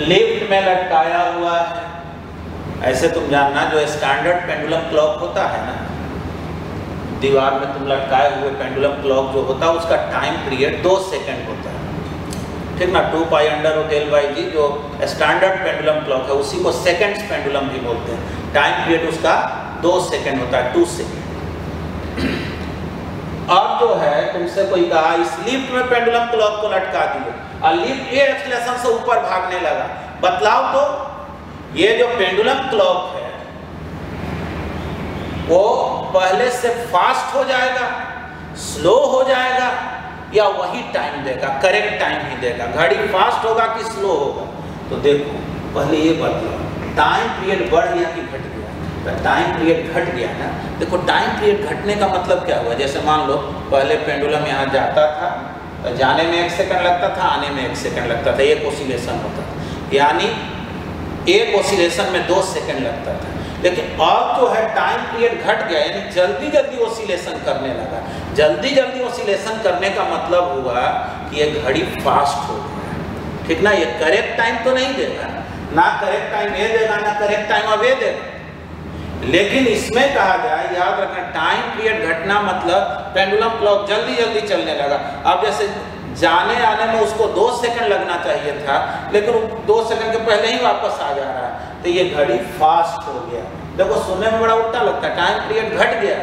लिफ्ट में लटकाया हुआ है। ऐसे तुम जानना, जो स्टैंडर्ड पेंडुलम क्लॉक होता है ना दीवार में तुम लटकाए हुए पेंडुलम क्लॉक जो होता है, उसका टाइम पीरियड दो सेकंड होता है। ठीक ना? Two pi under root L by G जो स्टैंडर्ड पेंडुलम क्लॉक है, उसी को सेकंड्स पेंडुलम भी बोलते हैं। टाइम पीरियड उसका दो सेकंड होता है टू सेकंड अब जो है, तुमसे कोई कहा, इस लिफ्ट में पेंडुलम क्लॉक को लटका दिए। और लिफ्ट ए एक्सलेशन से ऊपर भागने लगा। बतलाओ तो ये जो पेंडुलम क्लॉक है वो पहले से फास्ट हो जाएगा स्लो हो जाएगा, या वही टाइम देगा करेक्ट टाइम ही देगा। घड़ी फास्ट होगा कि स्लो होगा? तो देखो, पहले ये बतलाओ टाइम पीरियड बढ़ गया कि घट गया? तो टाइम पीरियड घट गया ना? देखो टाइम पीरियड घटने का मतलब क्या हुआ? जैसे मान लो, पहले पेंडुलम यहाँ जाता था तो जाने में एक सेकंड लगता था, आने में एक सेकंड लगता था, एक ओसिलेशन होता था। यानी एक ओसिलेशन में दो सेकंड लगता था। लेकिन अब जो है टाइम पीरियड घट गया, यानी जल्दी जल्दी ओसिलेशन करने लगा। जल्दी जल्दी ओसिलेशन करने का मतलब हुआ कि ये घड़ी फास्ट हो गया ठीक ना? ये करेक्ट टाइम तो नहीं देगा ना करेक्ट टाइम ये देगा, ना करेक्ट टाइम अब ये देगा। लेकिन इसमें कहा जाए याद रखना टाइम पीरियड घटना मतलब पेंडुलम क्लॉक जल्दी जल्दी चलने लगा। अब जैसे जाने आने में उसको दो सेकंड लगना चाहिए था, लेकिन दो सेकंड के पहले ही वापस आ जा रहा है। तो ये घड़ी फास्ट हो गया। देखो, सुनने में बड़ा उल्टा लगता है। टाइम पीरियड घट गया।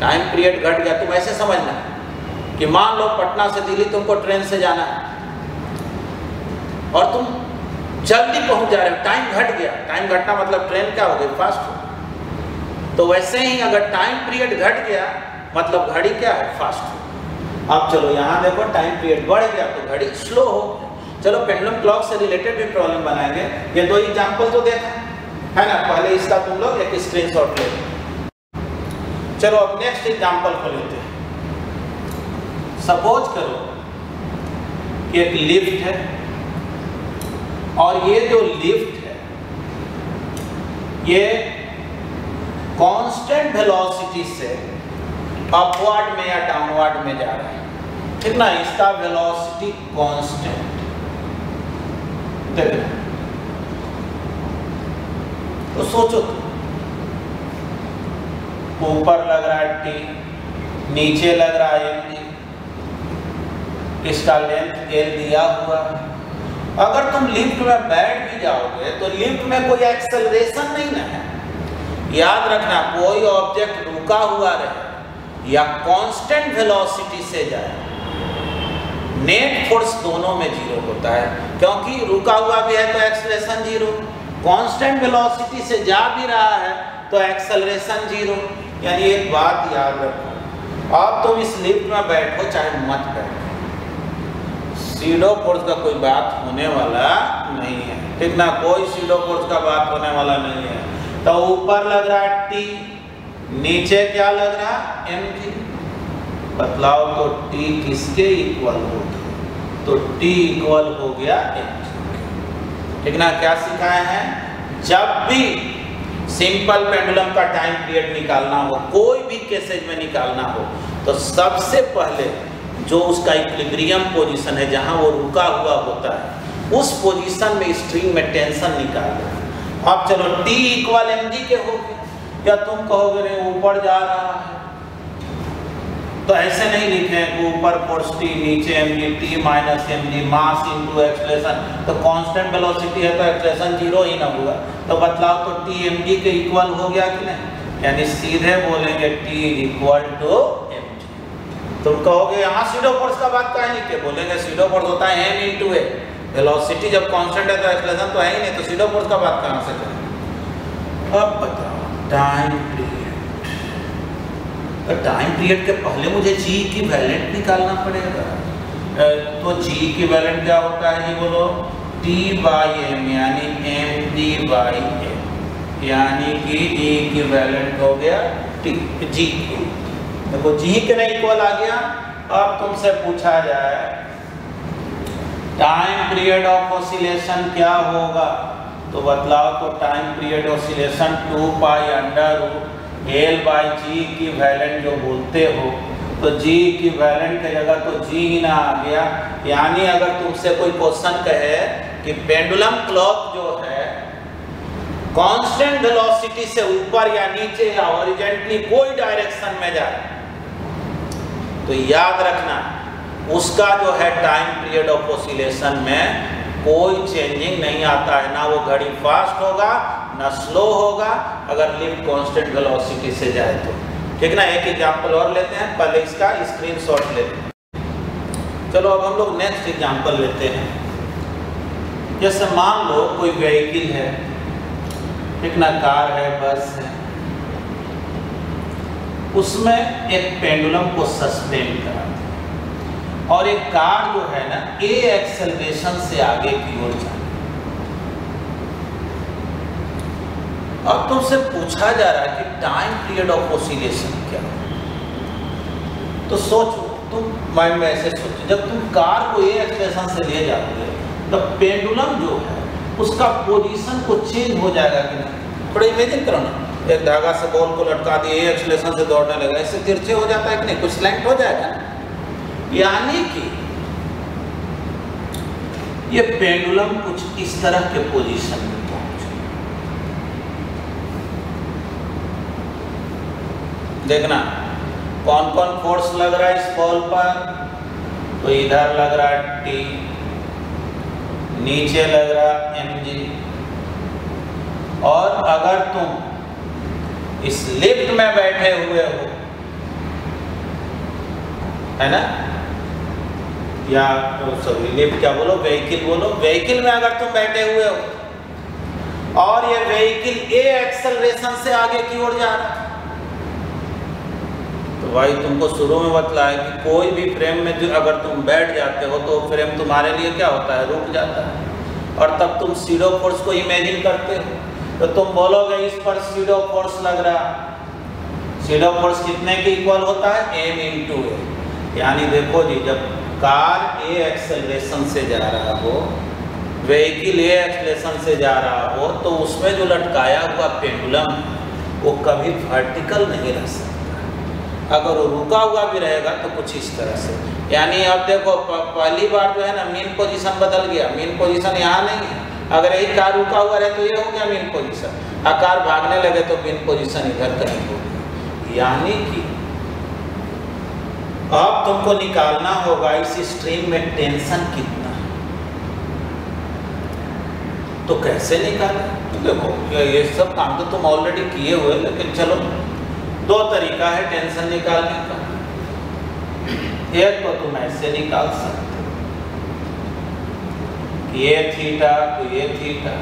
टाइम पीरियड घट गया। तुम ऐसे समझना कि मान लो पटना से दिल्ली तुमको ट्रेन से जाना है और तुम जल्दी पहुँच जा रहे हो। टाइम घट गया। टाइम घटना मतलब ट्रेन क्या हो गई? फास्ट हो तो वैसे ही अगर टाइम पीरियड घट गया मतलब घड़ी क्या है? फास्ट हो अब चलो, यहाँ देखो टाइम पीरियड बढ़ गया तो घड़ी स्लो हो चलो पेंडुलम क्लॉक से रिलेटेड भी प्रॉब्लम बनाएँगे। ये दो एग्ज़ाम्पल तो देखा। है ना? पहले इसका तुम लोग एक स्क्रीन शॉट ले। चलो अब नेक्स्ट एग्ज़ाम्पल को लेते हैं। सपोज़ करो कि एक लिफ्ट है और ये जो लिफ्ट है, ये कांस्टेंट वेलोसिटी से अपवर्ड में या डाउनवर्ड में जा रहा है। ठीक ना इसका वेलोसिटी कांस्टेंट देखो तो सोचो, ऊपर लग रहा है टी, नीचे लग रहा है एल इसका लेंथ एल दिया हुआ। है अगर तुम लिफ्ट में बैठ भी जाओगे तो लिफ्ट में कोई एक्सेलरेशन नहीं ना है। याद रखना, कोई ऑब्जेक्ट रुका हुआ रहे या कांस्टेंट वेलोसिटी से जाए नेट फोर्स दोनों में ज़ीरो होता है। क्योंकि रुका हुआ भी है तो एक्सेलरेशन ज़ीरो। कांस्टेंट वेलोसिटी से जा भी रहा है तो एक्सेलरेशन ज़ीरो। यानी एक बात याद रखो, अब तुम इस लिफ्ट में बैठो, चाहे मत बैठो। सीडो फोर्स का कोई बात होने वाला नहीं है। ठीक ना? कोई सीडो फोर्स का बात होने वाला नहीं है। तो ऊपर लग रहा है टी। नीचे क्या लग रहा एम जी। बतलाओ तो टी किसके इक्वल हो तो टी इक्वल हो गया एम ठीक ना? क्या सिखाए हैं? जब भी सिंपल पेंडुलम का टाइम पीरियड निकालना हो, कोई भी केसेज में निकालना हो तो सबसे पहले जो उसका इक्विलिब्रियम पोजीशन है, जहाँ वो रुका हुआ होता है, उस पोजीशन में स्ट्रिंग में टेंशन निकाल रहा अब चलो टी इक्वल एम के हो गए या तुम कहोगे ऊपर जा रहा है। तो ऐसे नहीं लिखे, ऊपर फोर्स टी नीचे M G T minus M G mass into acceleration तो कांस्टेंट वेलोसिटी है तो एक्सलेशन ज़ीरो ही ना हुआ। तो बतलाओ तो टी एम जी के इक्वल हो गया कि नहीं? यानी सीधे बोलेंगे T equal to M G तुम कहोगे, यहाँ सीडो फोर्स का बात कहें नहीं के बोलेंगे सीडो फोर्स होता है एम इंटू ए वेलोसिटी जब कांस्टेंट है तो एक्सलेशन तो है ही नहीं तो सीडो फोर्स का बात कहाँ से करें? अब बताओ टाइम तो टाइम पीरियड के पहले मुझे जी की वैलेंट निकालना पड़ेगा। तो जी की वैलेंट क्या होता है? जी बोलो। टी बाई एम यानी एम टी बाई एम यानी कि जी की वैलेंट हो गया टी जी देखो जी के नहीं इक्वल आ गया। अब तुमसे पूछा जाए टाइम पीरियड ऑफ़ ऑसिलेशन क्या होगा? तो बतलाओ तो time period oscillation two pi under root L by g equivalent जो बोलते हो तो जी की वैलेंट की जगह तो जी ही ना आ गया। यानी अगर तुमसे कोई क्वेश्चन कहे कि पेंडुलम क्लॉक जो है, कांस्टेंट वेलोसिटी से ऊपर या नीचे या हॉरिजेंटली कोई डायरेक्शन में जाए तो याद रखना, उसका जो है टाइम पीरियड ऑफ़ ऑसिलेशन में कोई चेंजिंग नहीं आता है। ना वो घड़ी फास्ट होगा ना स्लो होगा, अगर लिफ्ट कांस्टेंट वेलोसिटी से जाए तो। ठीक ना? एक एग्जांपल और लेते हैं, पहले इसका स्क्रीनशॉट लेते हैं चलो, अब हम लोग नेक्स्ट एग्जांपल लेते हैं। जैसे मान लो कोई व्हीकल है, ठीक ना? कार है, बस है। उसमें एक पेंडुलम को सस्पेंड करा। और एक कार जो है ना ए एक्सेलरेशन से आगे की ओर जाए अब तुमसे पूछा जा रहा है कि टाइम पीरियड ऑफ़ ओसिलेशन क्या तो सोचो, तुम माइंड में ऐसे सोचो, जब तुम कार को ए एक्सप्रेशन से ले जाते हो तो पेंडुलम जो है, उसका पोजीशन को चेंज हो जाएगा कि नहीं? थोड़ा इमेजिन करो ना। एक धागा से बॉल को लटका दिए ए एक्सप्रेशन से दौड़ने लगा, इससे तिरछे हो जाता है कि नहीं? कुछ स्लैंट हो जाएगा यानी कि ये पेंडुलम कुछ इस तरह के पोजीशन में देखना। कौन कौन फोर्स लग रहा है इस बॉल पर? तो इधर लग रहा है टी नीचे लग रहा एम जी और अगर तुम इस लिफ्ट में बैठे हुए हो, है ना? या तो सॉरी लिफ्ट क्या बोलो? व्हीकल बोलो। व्हीकल में अगर तुम बैठे हुए हो, और ये व्हीकल ए एक्सेलरेशन से आगे की ओर जा रहा है भाई, तुमको शुरू में बतलाया कि कोई भी फ्रेम में जो अगर तुम बैठ जाते हो तो फ्रेम तुम्हारे लिए क्या होता है? रुक जाता है। और तब तुम सीडो फोर्स को इमेजिन करते हो। तो तुम बोलोगे, इस पर सीडो फोर्स लग रहा सीडो फोर्स कितने के इक्वल होता है? एम इन टू यानी देखो जी, जब कार ए एक्सेलरेशन से जा रहा हो व्हीकिल ए एक्सेलरेशन से जा रहा हो तो उसमें जो लटकाया हुआ पेंडुलम वो कभी वर्टिकल नहीं रह सकता। अगर वो रुका हुआ भी रहेगा तो कुछ इस तरह से। यानी अब देखो पहली बार जो है ना मेन पोजीशन बदल गया। मेन पोजीशन यहाँ नहीं है। अगर यही कार रुका हुआ रहे तो ये हो गया मेन पोजीशन और कार भागने लगे तो मेन पोजीशन इधर कहीं हो यानी कि अब तुमको निकालना होगा इस स्ट्रीम में टेंशन कितना। तो कैसे निकालें? तो देखो, ये सब काम तो तुम ऑलरेडी किए हुए लेकिन चलो। दो तरीका है टेंशन निकालने का। एक तो तुम ऐसे निकाल सकते ये थीटा तो ये थीटा।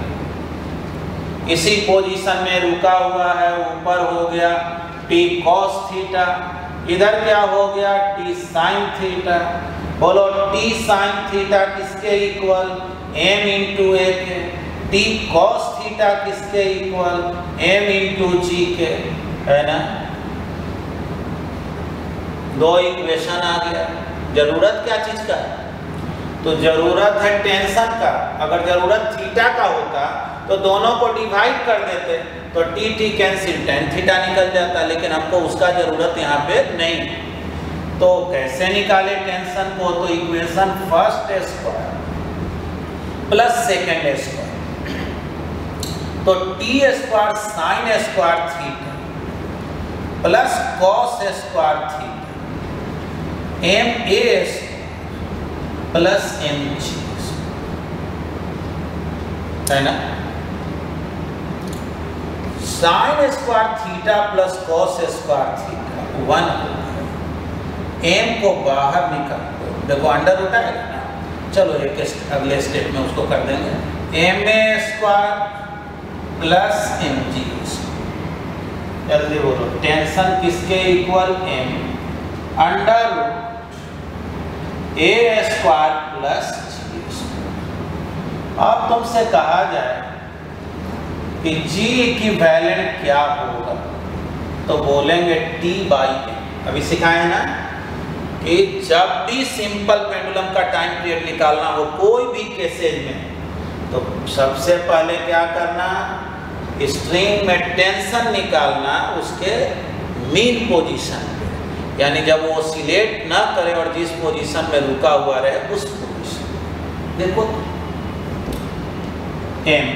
इसी पोजीशन में रुका हुआ है, ऊपर हो गया टी कॉस थीटा, इधर क्या हो गया टी साइन थीटा। बोलो टी साइन थीटा किसके इक्वल एम इंटू ए के। टी कॉस थीटा किसके इक्वल एम इंटू जी के। है ना? दो इक्वेशन आ गया। ज़रूरत क्या चीज़ का? है तो ज़रूरत है टेंशन का। अगर ज़रूरत थीटा का होता तो दोनों को डिवाइड कर देते तो T T cancel tan theta निकल जाता, लेकिन हमको उसका ज़रूरत यहाँ पे नहीं। तो कैसे निकाले टेंशन को? तो equation first square plus second square तो T square sine square theta plus cos square theta m a plus m g है ना? Sine square theta plus cos square theta one m को बाहर निकाल देखो अंडर होता है चलो, एक अगले स्टेप में उसको कर देंगे। M a square plus m g जल्दी बोलो। टेंशन किसके equal m under root a square plus g अब तुमसे कहा जाए कि g की वैलेंट क्या होगा? तो बोलेंगे t बाई ए अभी सिखाए ना? कि जब भी सिंपल पेंडुलम का टाइम पीरियड निकालना हो, कोई भी केसेज में तो सबसे पहले क्या करना? स्ट्रिंग में टेंशन निकालना, उसके मीन पोजीशन यानी जब वो सिलेक्ट ना करे और जिस पोजीशन में रुका हुआ रहे, उस पोजीशन। देखो m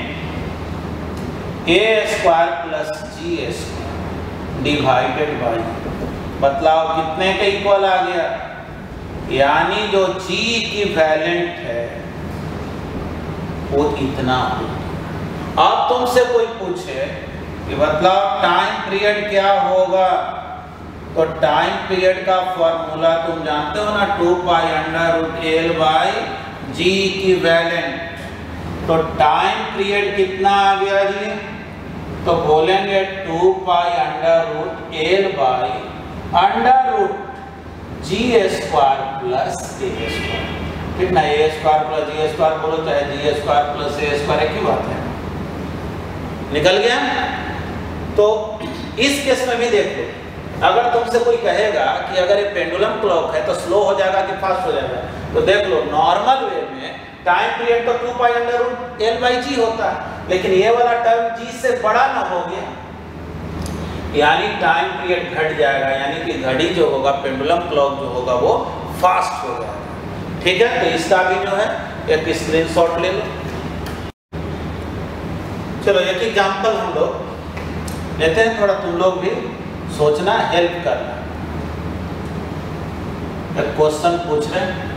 a square plus g square divided by बतलाओ कितने के इक्वल आ गया? यानी जो जी की वैलेंट है, वो इतना हो अब तुमसे कोई पूछे कि बतलाओ टाइम पीरियड क्या होगा? तो टाइम पीरियड का फॉर्मूला तुम जानते हो ना? Two pi under root L by g equivalent तो टाइम पीरियड कितना आ गया जी? तो बोलेंगे two pi under root L by under root g square plus a square ठीक ना a square plus g square बोलो, चाहे g square plus a square एक ही बात है। निकल गया? तो इस केस में भी देख लो अगर तुमसे कोई कहेगा कि अगर ये पेंडुलम क्लॉक है तो स्लो हो जाएगा कि फास्ट हो जाएगा? तो देख लो नॉर्मल वे में टाइम पीरियड तो two pi under root L by g होता है, लेकिन ये वाला टर्म जी से बड़ा ना हो गया। यानी टाइम पीरियड घट जाएगा, यानी कि घड़ी जो होगा पेंडुलम क्लॉक जो होगा, वो फास्ट हो जाएगा। ठीक है? तो इसका भी जो है, एक स्क्रीन शॉट ले लो। चलो, एक एग्ज़ाम्पल हम लोग लेते हैं, थोड़ा तुम लोग भी सोचना हेल्प करना। एक क्वेश्चन पूछ रहे हैं।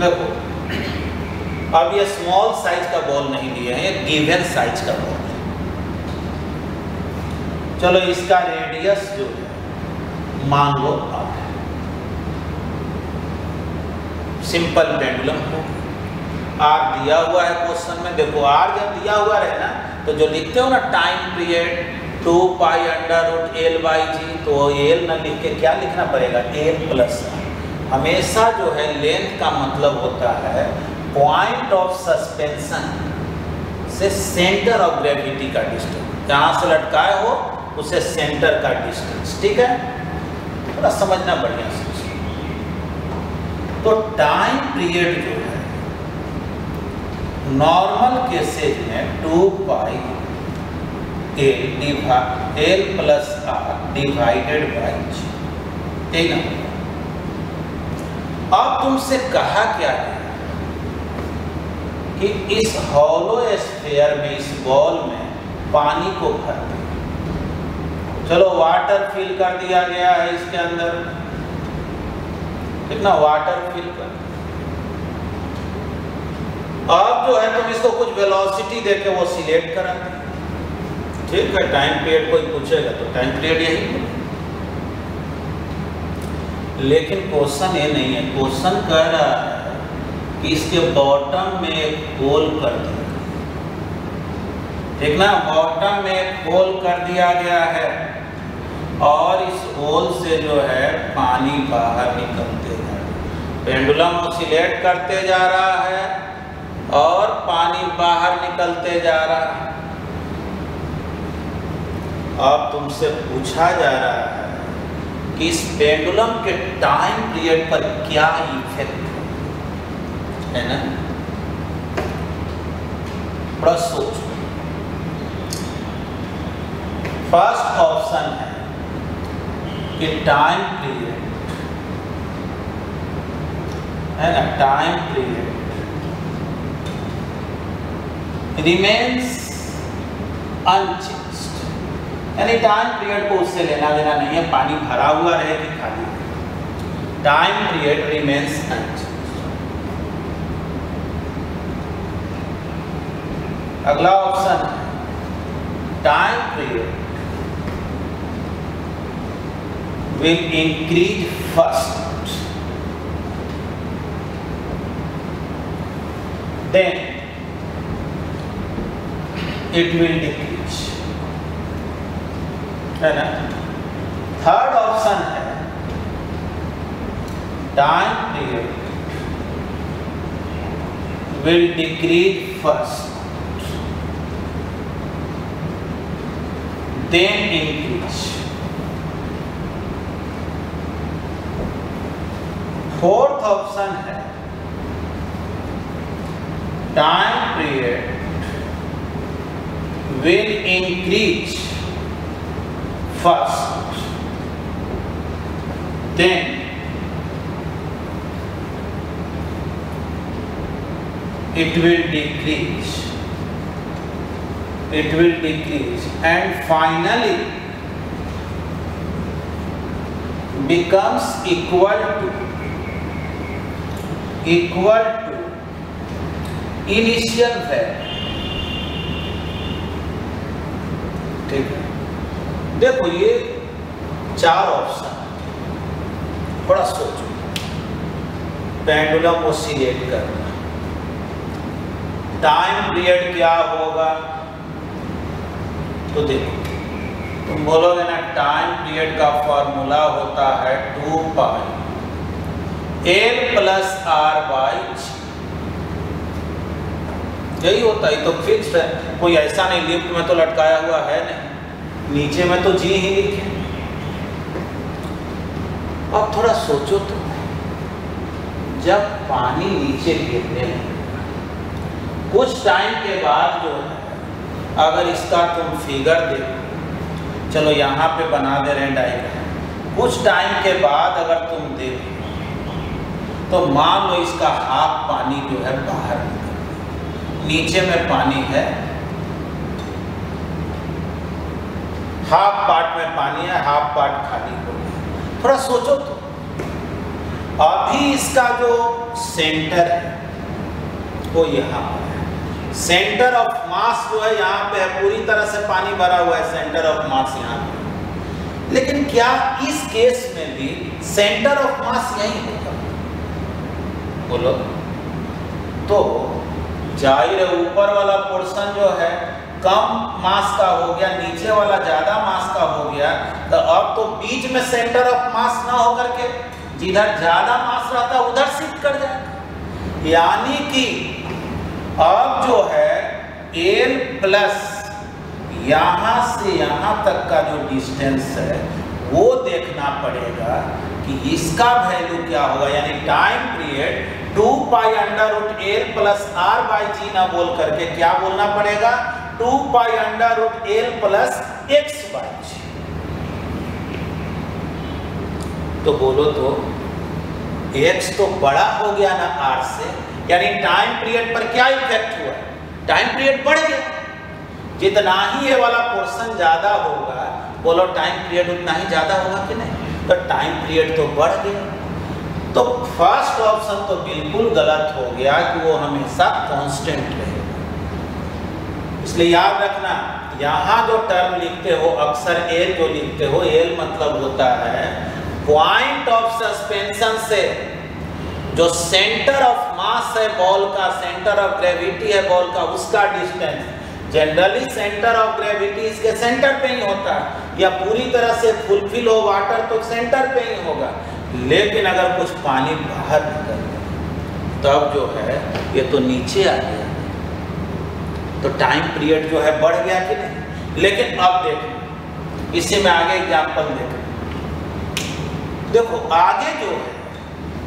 देखो, अब ये स्मॉल साइज़ का बॉल नहीं दिए हैं, ये गिवन साइज़ का बॉल है। चलो, इसका रेडियस जो है, मान लो आप सिंपल पेंडुलम हो। आर दिया हुआ है क्वेश्चन में। देखो आर जब दिया हुआ रहे ना तो जो लिखते हो ना time period two pi under root L by g तो एल न लिख के क्या लिखना पड़ेगा? एल प्लस हमेशा जो है लेंथ का मतलब होता है पॉइंट ऑफ़ सस्पेंशन से सेंटर ऑफ़ ग्रेविटी का डिस्टेंस जहाँ से लटकाए हो, उसे सेंटर का डिस्टेंस ठीक है? थोड़ा समझना बढ़िया तो टाइम पीरियड जो है नॉर्मल केसेज में two pi L diva L plus r divided by g ठीक है अब तुमसे कहा क्या है कि इस हॉलो स्फेयर में, इस बॉल में पानी को भर दे चलो वाटर फिल कर दिया गया है इसके अंदर। कितना? वाटर फिल कर अब जो है, तुम इसको कुछ वेलोसिटी देके वो सिलेक्ट करा। ठीक है टाइम पीरियड कोई पूछेगा तो टाइम पीरियड यही लेकिन क्वेश्चन ये नहीं है। क्वेश्चन कह रहा है कि इसके बॉटम में एक होल कर दिया। ठीक ना? बॉटम में एक होल कर दिया गया है और इस होल से जो है पानी बाहर निकलते जा पेंडुलम ऑसिलेट करते जा रहा है। और पानी बाहर निकलते जा रहा है। अब तुमसे पूछा जा रहा है कि इस पेंडुलम के टाइम पीरियड पर क्या इफ़ेक्ट है ना? थोड़ा सोचो। फ़र्स्ट ऑप्शन है कि टाइम पीरियड है ना? Time period remains unchanged. यानी टाइम पीरियड को उससे लेना देना नहीं है, पानी भरा हुआ रहे कि खाली। टाइम पीरियड रिमेन्स अगला option time period will increase first then twenty page है ना? थर्ड ऑप्शन है। Time period will decrease first then increase fourth option है। Time period will increase first then it will decrease. It will decrease. And finally becomes equal to equal to initial value. ठीक है। देखो ये चार option थोड़ा सोचो। Pendulum oscillate करना। Time period क्या होगा? तो देखो, तुम बोलोगे ना टाइम पीरियड का फॉर्मूला होता है two pi L plus r by यही होता है तो फिक्स्ड है। कोई ऐसा नहीं लिफ्ट में तो लटकाया हुआ है नहीं। नीचे में तो जी ही लिखे। अब थोड़ा सोचो तो। जब पानी नीचे गिरने लगे, कुछ टाइम के बाद जो अगर इसका तुम फिगर देखो, चलो यहाँ पे बना दे रहे हैं डायग्राम कुछ टाइम के बाद अगर तुम देखो तो मान लो इसका हाफ़ पानी जो है बाहर नीचे में पानी है। हाफ़ पार्ट में पानी है, हाफ़ पार्ट खाली हो गया थोड़ा सोचो तो। अभी इसका जो सेंटर है, वो यहाँ पर है। सेंटर ऑफ़ मास जो है, यहाँ पे है। पूरी तरह से पानी भरा हुआ है सेंटर ऑफ़ मास यहाँ पे। लेकिन क्या इस केस में भी सेंटर ऑफ़ मास यही होगा? बोलो। तो ज़ाहिर है, ऊपर वाला पोर्शन जो है, कम मास का हो गया, नीचे वाला ज़्यादा मास का हो गया तो अब तो बीच में सेंटर ऑफ़ मास ना होकर के जिधर ज़्यादा मास रहता उधर शिफ्ट कर जाएगा। यानी कि अब जो है एल प्लस यहाँ से यहाँ तक का जो डिस्टेंस है, वो देखना पड़ेगा कि इसका वैल्यू क्या होगा, यानी time period two pi under root L plus r by g ना बोल करके क्या बोलना पड़ेगा? Two pi under root L plus x by g. तो बोलो तो एक्स तो बड़ा हो गया ना आर से, यानी टाइम पीरियड पर क्या इफ़ेक्ट हुआ? टाइम पीरियड बढ़ गया। जितना ही ये वाला पोर्शन ज़्यादा होगा, बोलो टाइम पीरियड उतना ही ज़्यादा होगा कि नहीं? तो टाइम पीरियड तो बढ़ गया। तो फ़र्स्ट ऑप्शन तो बिल्कुल गलत हो गया कि वो हमेशा कांस्टेंट रहेगा इसलिए याद रखना, यहाँ जो टर्म लिखते हो, अक्सर एल जो लिखते हो एल मतलब होता है पॉइंट ऑफ़ सस्पेंशन से। जो सेंटर ऑफ़ मास है बॉल का सेंटर ऑफ़ ग्रेविटी है बॉल का, उसका distance generally centre of gravity इसके सेंटर पे ही होता है। या पूरी तरह से फुलफिल हो वाटर तो सेंटर पे ही होगा। लेकिन अगर कुछ पानी बाहर निकल तब जो है, ये तो नीचे आ गया। तो टाइम पीरियड जो है बढ़ गया कि नहीं? लेकिन अब देखो इससे मैं आगे एग्ज़ाम्पल देख। देखो, आगे जो है,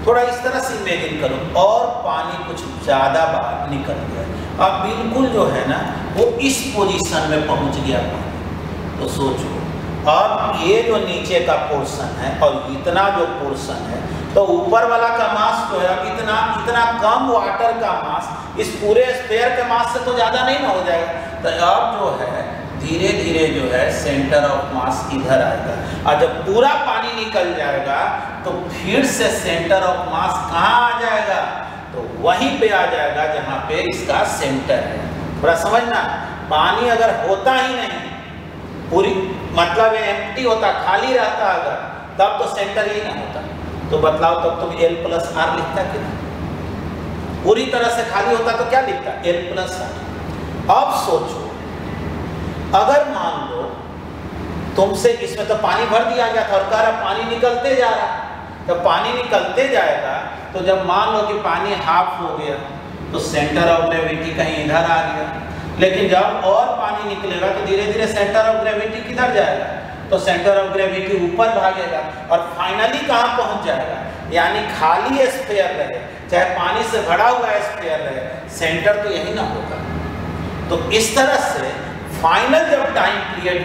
थोड़ा इस तरह से इमेजिन करो, और पानी कुछ ज़्यादा बाहर निकल गया। अब बिल्कुल जो है ना, वो इस पोजीशन में पहुँच गया पानी। तो सोचो अब ये जो नीचे का पोर्शन है और इतना जो पोर्शन है तो ऊपर वाला का मास जो है, अब इतना इतना कम वाटर का मास इस पूरे स्पेयर के मास से तो ज़्यादा नहीं ना हो जाएगा। तो अब जो है धीरे धीरे जो है सेंटर ऑफ़ मास इधर आएगा। और जब पूरा पानी निकल जाएगा तो फिर से सेंटर ऑफ़ मास कहाँ आ जाएगा? तो वहीं पे आ जाएगा जहाँ पे इसका सेंटर है। थोड़ा समझना, पानी अगर होता ही नहीं पूरी मतलब एम्प्टी होता, खाली रहता अगर, तब तो सेंटर ही ना होता। तो बतलाओ तब तुम एल प्लस आर लिखता कि पूरी तरह से खाली होता तो क्या लिखता? एल प्लस आर अब सोचो, अगर मान लो तुमसे इसमें तो पानी भर दिया गया था और कह रहा पानी निकलते जा रहा। तो पानी निकलते जाएगा तो जब मान लो कि पानी हाफ़ हो गया तो सेंटर ऑफ़ ग्रेविटी कहीं इधर आ गया। लेकिन जब और पानी निकलेगा तो धीरे धीरे सेंटर ऑफ़ ग्रेविटी किधर जाएगा? तो सेंटर ऑफ़ ग्रेविटी ऊपर भागेगा और फाइनली कहाँ पहुँच जाएगा? यानी खाली स्पेयर रहे, चाहे पानी से भरा हुआ स्पेयर रहे सेंटर तो यही ना होगा। तो इस तरह से फाइनल जब टाइम पीरियड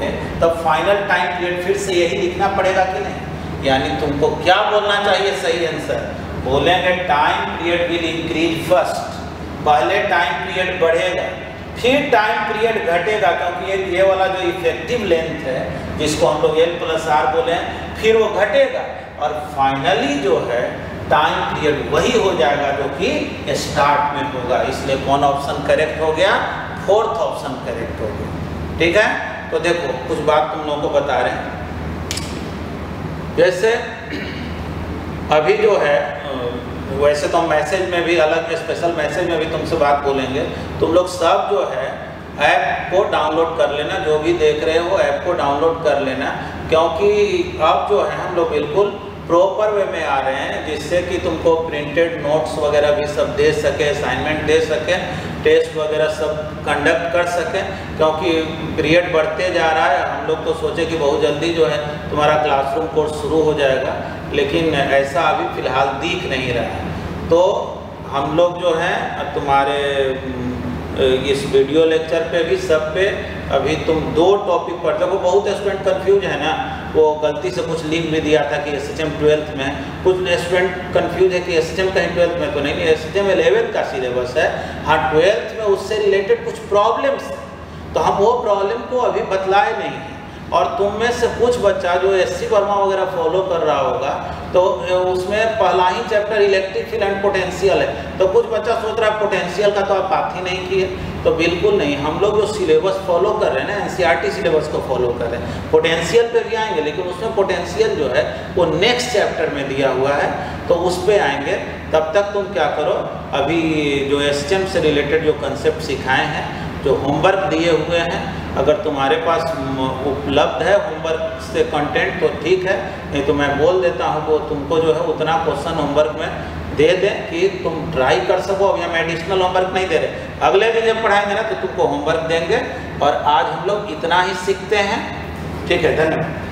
गए तब फाइनल टाइम पीरियड फिर से यही लिखना पड़ेगा कि नहीं? यानी तुमको क्या बोलना चाहिए सही आंसर बोलेंगे time period will increase first पहले टाइम पीरियड बढ़ेगा। फिर टाइम पीरियड घटेगा क्योंकि ये ये वाला जो इफ़ेक्टिव लेंथ है, जिसको हम लोग एल प्लस आर बोले फिर वो घटेगा। और फाइनली जो है टाइम पीरियड वही हो जाएगा जो कि स्टार्ट में होगा। इसलिए कौन ऑप्शन करेक्ट हो गया? फोर्थ ऑप्शन करेक्ट हो गया। ठीक है? तो देखो, कुछ बात तुम लोगों को बता रहे हैं। जैसे, अभी जो है वैसे तो हम मैसेज में भी, अलग स्पेशल मैसेज में भी तुमसे बात बोलेंगे। तुम लोग सब जो है ऐप को डाउनलोड कर लेना, जो भी देख रहे हो ऐप को डाउनलोड कर लेना। क्योंकि अब जो है, हम लोग बिल्कुल प्रॉपर वे में आ रहे हैं, जिससे कि तुमको प्रिंटेड नोट्स वगैरह भी सब दे सके असाइनमेंट दे सके टेस्ट वगैरह सब कंडक्ट कर सकें। क्योंकि पीरियड बढ़ते जा रहा है, हम लोग तो सोचे कि बहुत जल्दी जो है, तुम्हारा क्लासरूम कोर्स शुरू हो जाएगा। लेकिन ऐसा अभी फ़िलहाल दिख नहीं रहा है। तो हम लोग जो हैं तुम्हारे इस वीडियो लेक्चर पे भी, सब पे, अभी तुम दो टॉपिक पर देखो बहुत स्टूडेंट कंफ्यूज है ना, वो गलती से कुछ लिख भी दिया था कि एस एच एम ट्वेल्थ में, कुछ स्टूडेंट कंफ्यूज है कि एस एच एम कहीं ट्वेल्थ में तो नहीं एस एच एम एलेवेंथ का सिलेबस है। हाँ ट्वेल्थ में उससे रिलेटेड कुछ प्रॉब्लम्स तो हम वो प्रॉब्लम को अभी बतलाए नहीं हैं। और तुम में से कुछ बच्चा जो एस सी वर्मा वगैरह फॉलो कर रहा होगा तो उसमें पहला ही chapter electric field and potential है। तो कुछ बच्चा सोच रहा है पोटेंशियल का तो आप बात ही नहीं किए। तो बिल्कुल नहीं, हम लोग जो सिलेबस फॉलो कर रहे हैं ना एन सिलेबस को फॉलो कर रहे हैं। पोटेंशियल पे भी आएँगे, लेकिन उसमें पोटेंशियल जो है, वो नेक्स्ट चैप्टर में दिया हुआ है। तो उस पर आएँगे, तब तक तुम क्या करो, अभी जो एस से रिलेटेड जो कंसेप्ट सिखाए हैं, जो होमवर्क दिए हुए हैं अगर तुम्हारे पास उपलब्ध है होमवर्क से कंटेंट तो ठीक है। नहीं तो मैं बोल देता हूँ, वो तुमको जो है उतना क्वेश्चन होमवर्क में दे दें कि तुम ट्राई कर सको। या हम एडिशनल होमवर्क नहीं दे रहे। अगले दिन जब पढ़ाएँगे ना तो तुमको होमवर्क देंगे। और आज हम लोग इतना ही सीखते हैं। ठीक है, धन्यवाद।